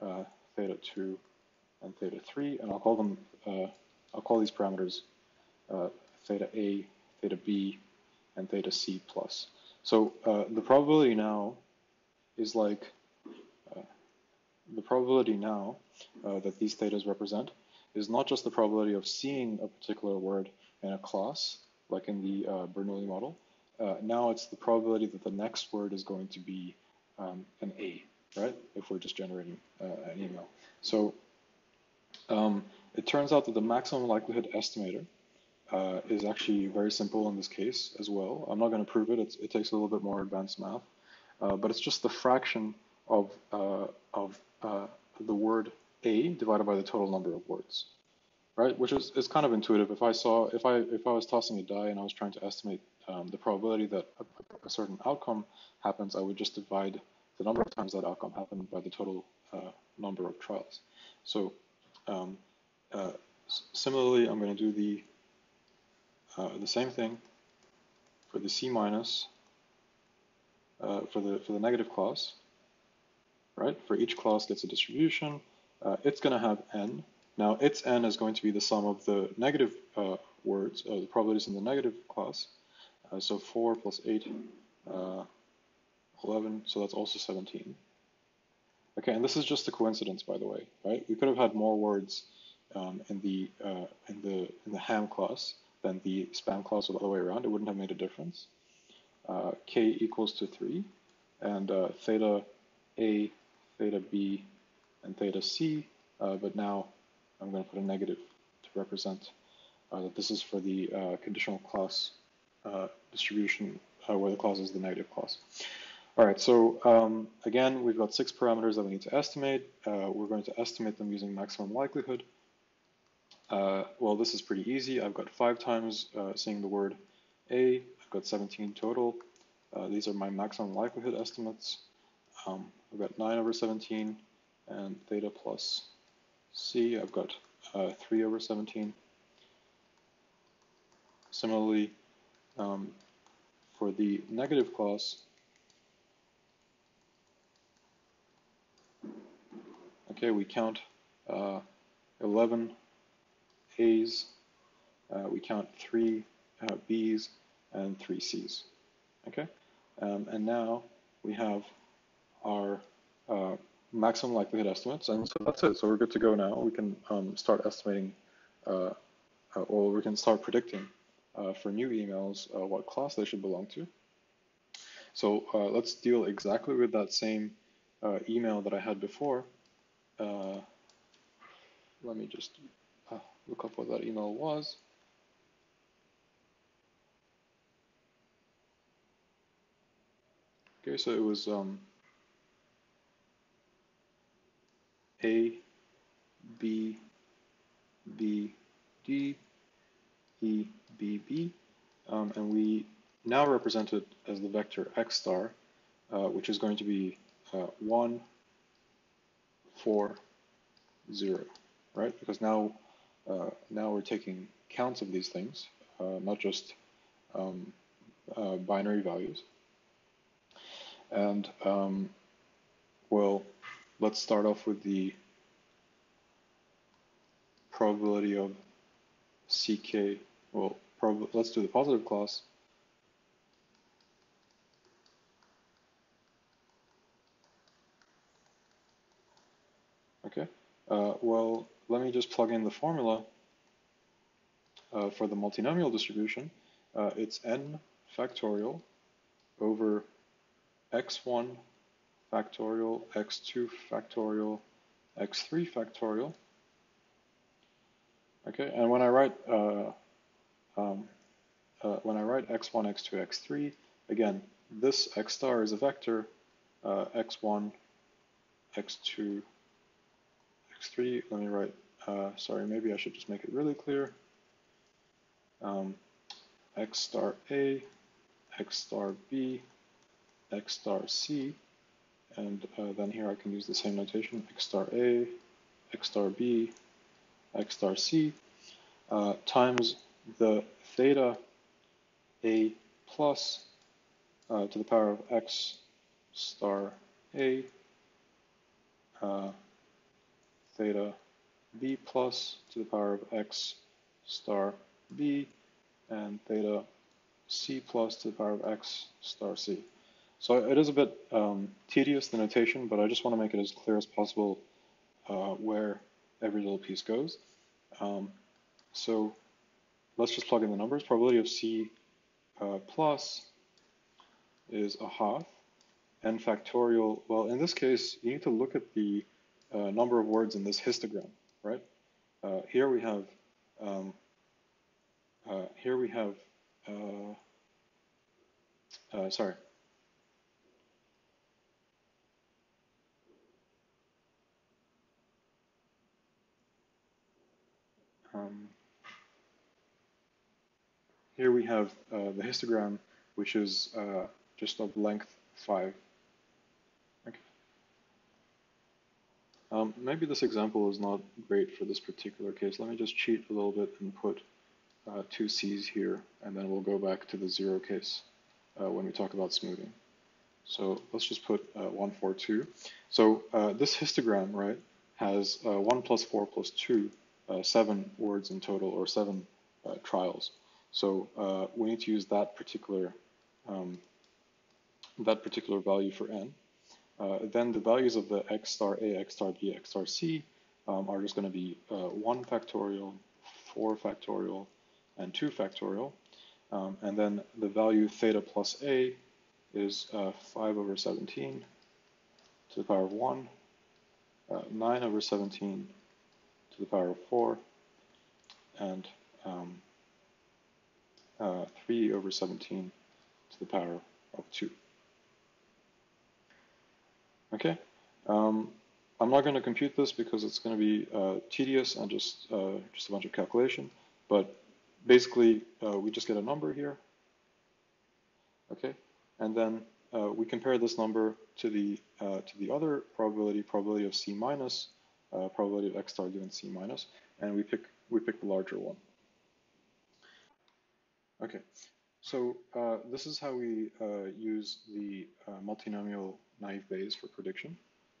uh, theta 2, and theta 3. And I'll call them, uh, I'll call these parameters uh, theta A, theta B, and theta C plus. So the probability now is like the probability now that these thetas represent is not just the probability of seeing a particular word in a class, like in the uh, Bernoulli model. Uh, now it's the probability that the next word is going to be um, an A, right? If we're just generating uh, an email. So um, it turns out that the maximum likelihood estimator uh, is actually very simple in this case as well. I'm not going to prove it. It's, it takes a little bit more advanced math, uh, but it's just the fraction of uh, of the word a divided by the total number of words, right? Which is, is kind of intuitive. If I saw, if I, if I was tossing a die and I was trying to estimate um, the probability that a, a certain outcome happens, I would just divide the number of times that outcome happened by the total uh, number of trials. So um, uh, similarly, I'm going to do the uh, the same thing for the C minus uh, for the for the negative class, right? For each class gets a distribution. Uh, it's going to have n. Now its n is going to be the sum of the negative uh, words, the probabilities in the negative class. so 4 plus 8 11, so that's also 17. Okay, and this is just a coincidence, by the way, right? We could have had more words um, in the uh, in the in the ham class than the spam class or the other way around. It wouldn't have made a difference. Uh, k equals to three, and uh, theta a, theta b, and theta c. Uh, but now I'm going to put a negative to represent uh, that this is for the uh, conditional class distribution where the class is the negative class. All right, so um, again, we've got six parameters that we need to estimate. Uh, we're going to estimate them using maximum likelihood. Uh, well, this is pretty easy. I've got five times uh, seeing the word A. I've got 17 total. Uh, these are my maximum likelihood estimates. Um, I've got 9 over 17 and theta plus C. I've got uh, 3 over 17. Similarly, um, for the negative class, Okay, we count uh, 11 A's, uh, we count 3 uh, B's, and 3 C's. Okay, um, and now we have our uh, maximum likelihood estimates, and so that's it. So we're good to go now. We can um, start estimating, uh, uh, or we can start predicting for new emails what class they should belong to. So let's deal exactly with that same email that I had before uh, let me just uh, look up what that email was. Okay, so it was um, A, B, B, D, E, B, B, um, and we now represent it as the vector x star, uh, which is going to be uh, 1, four, zero, right? Because now, uh, now we're taking counts of these things, uh, not just um, uh, binary values. And um, well, let's start off with the probability of ck. Well, prob let's do the positive class. Okay, uh, well, let me just plug in the formula uh, for the multinomial distribution. Uh, it's n factorial over x1 factorial, x2 factorial, x3 factorial. Okay, and when I write uh, um, uh, when I write x1, x2, x3, again, this x star is a vector, uh, x1, x2, x3, let me write, uh, sorry, maybe I should just make it really clear. Um, x star A, x star B, x star C, and uh, then here I can use the same notation, x star A, x star B, x star C, uh, times the theta A plus uh, to the power of x star A uh, theta b plus to the power of x star b and theta c plus to the power of x star c. So it is a bit um, tedious, the notation, but I just want to make it as clear as possible uh, where every little piece goes. Um, so let's just plug in the numbers. Probability of C uh, plus is a half. n factorial, well, in this case, you need to look at the uh, number of words in this histogram, right? Uh, here we have, um, uh, here we have, uh, sorry. Um, here we have uh, the histogram, which is just of length 5. Okay. Um, maybe this example is not great for this particular case. Let me just cheat a little bit and put uh, two C's here, and then we'll go back to the zero case uh, when we talk about smoothing. So let's just put uh, 1, 4, 2. So uh, this histogram, right, has uh, 1 plus 4 plus 2, uh, 7 words in total, or 7 uh, trials. So uh, we need to use that particular um, that particular value for n. then the values of the x star a, x star b, x star c um, are just going to be 1 factorial, 4 factorial, and 2 factorial. Um, and then the value theta plus a is uh, 5 over 17 to the power of 1, uh, 9 over 17 to the power of 4, and um, uh, 3 over 17 to the power of 2. Okay, um, I'm not going to compute this because it's going to be uh, tedious and just, uh, just a bunch of calculation, but basically uh, we just get a number here, okay, and then uh, we compare this number to the uh, to the other probability, probability of C minus, uh, probability of X star given C minus, and we pick we pick the larger one. Okay, so uh, this is how we uh, use the uh, multinomial naive Bayes for prediction.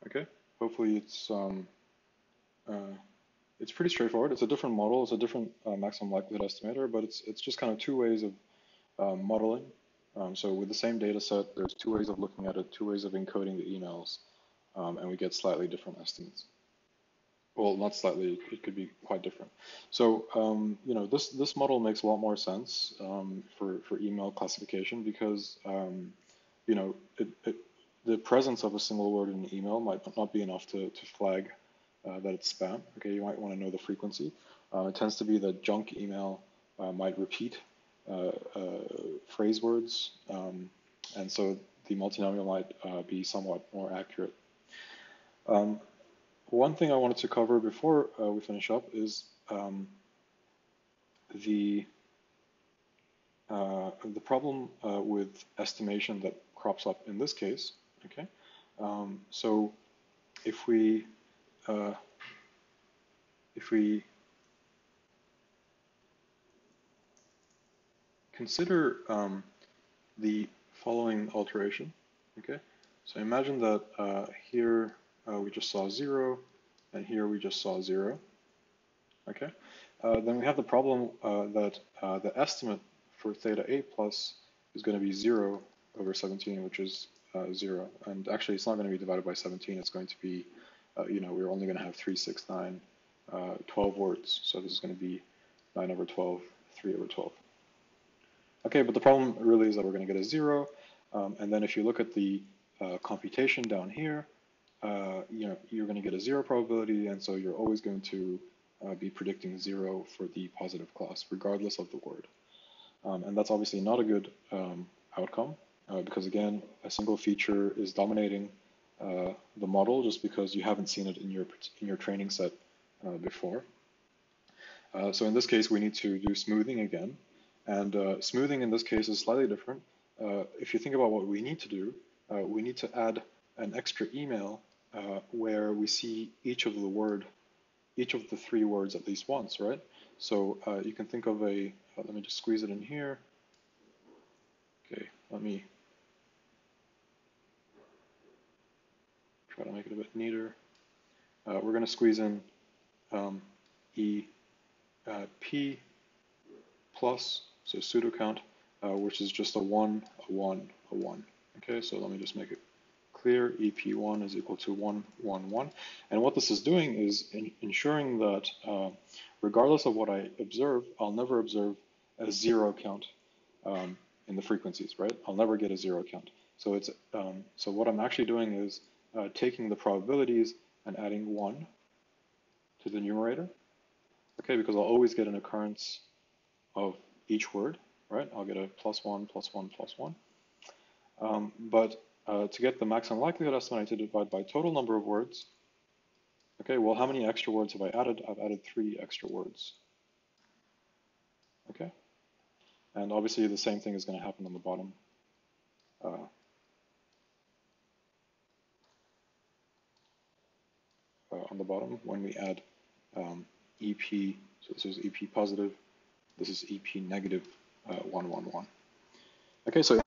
Okay, hopefully it's um, it's pretty straightforward. It's a different model. It's a different maximum likelihood estimator, but it's it's just kind of two ways of modeling um, so with the same data set, there's two ways of looking at it, two ways of encoding the emails, um, and we get slightly different estimates. Well, not slightly, it could be quite different. So, um, you know, this, this model makes a lot more sense um, for, for email classification because, um, you know, it, it, the presence of a single word in an email might not be enough to, to flag uh, that it's spam. Okay, you might want to know the frequency. Uh, it tends to be that junk email uh, might repeat uh, uh, phrase words, um, and so the multinomial might uh, be somewhat more accurate. One thing I wanted to cover before we finish up is um, the the problem with estimation that crops up in this case. Okay, um, so if we uh, if we consider um, the following alteration. Okay, so imagine that uh, here uh, we just saw zero, and here we just saw zero. Okay, uh, then we have the problem uh, that uh, the estimate for theta a plus is going to be zero over 17, which is uh, zero. And actually, it's not going to be divided by 17. It's going to be, you know, we're only going to have 3, 6, 9, 12 words. So this is going to be 9 over 12, 3 over 12. Okay, but the problem really is that we're going to get a zero. Um, and then if you look at the uh, computation down here, uh, you know, you're going to get a zero probability, and so you're always going to uh, be predicting zero for the positive class, regardless of the word. Um, and that's obviously not a good um, outcome, uh, because again, a single feature is dominating uh, the model just because you haven't seen it in your in your training set uh, before. so in this case, we need to do smoothing again. And uh, smoothing in this case is slightly different. Uh, if you think about what we need to do, uh, we need to add an extra email uh, where we see each of the word, each of the three words at least once, right? So uh, you can think of a, uh, let me just squeeze it in here. Okay, let me try to make it a bit neater. we're going to squeeze in um, E, P plus so pseudo count, uh, which is just a one, a one, a one. Okay, so let me just make it clear. EP1 is equal to one, one, one. And what this is doing is in ensuring that uh, regardless of what I observe, I'll never observe a zero count um, in the frequencies, right? I'll never get a zero count. So it's um, so what I'm actually doing is uh, taking the probabilities and adding one to the numerator. Okay, because I'll always get an occurrence of each word, right? I'll get a plus one, plus one, plus one. Um, but uh, to get the maximum likelihood estimate, I need to divide by total number of words. Okay, well, how many extra words have I added? I've added three extra words. Okay, and obviously the same thing is going to happen on the bottom. uh, uh, on the bottom when we add um, EP, so this is EP positive, this is EP negative uh, 111. Okay, so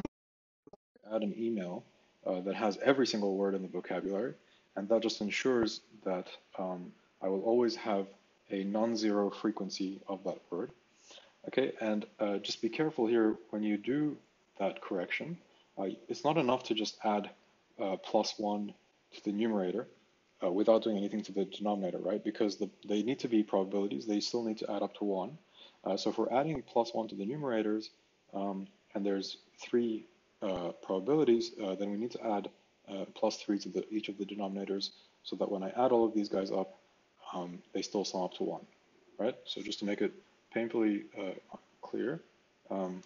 add an email uh, that has every single word in the vocabulary, and that just ensures that um, I will always have a non-zero frequency of that word. Okay, and uh, just be careful here when you do that correction. Uh, it's not enough to just add uh, plus one to the numerator uh, without doing anything to the denominator, right? Because the, they need to be probabilities. They still need to add up to one. So if we're adding plus one to the numerators, um, and there's three probabilities, then we need to add plus three to the, each of the denominators so that when I add all of these guys up, um, they still sum up to one, right? So just to make it painfully uh, clear, um,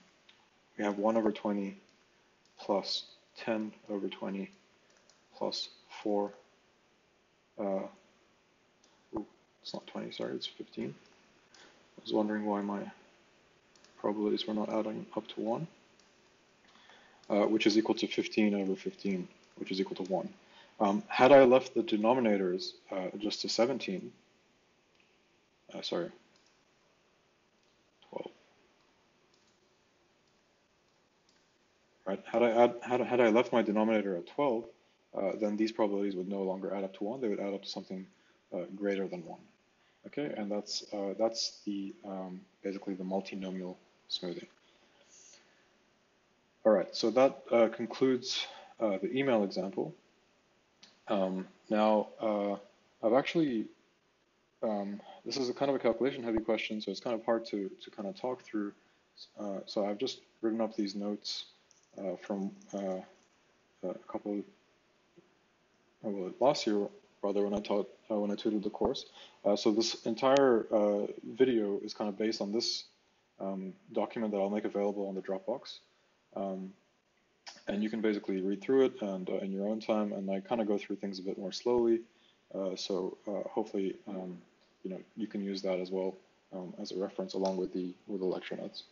we have 1 over 20 plus 10 over 20 plus 4. Uh, ooh, it's not 20, sorry, it's 15. I was wondering why my probabilities were not adding up to 1, uh, which is equal to 15 over 15, which is equal to 1. Um, had I left the denominators uh, just to 17, uh, sorry, 12. Right, had I, add, had, had I left my denominator at 12, uh, then these probabilities would no longer add up to 1, they would add up to something uh, greater than 1. Okay, and that's, that's the, um, basically the multinomial smoothing. All right, so that uh, concludes the email example. Um, now, uh, I've actually, um, this is a kind of a calculation heavy question, so it's kind of hard to, to kind of talk through. Uh, so I've just written up these notes uh, from uh, a couple, of, well, last year rather when I taught, uh, when I tutored the course. Uh, so this entire video is kind of based on this um, document that I'll make available on the Dropbox. Um, and you can basically read through it and uh, in your own time. And I kind of go through things a bit more slowly, uh, so uh, hopefully um, you know you can use that as well um, as a reference along with the with the lecture notes.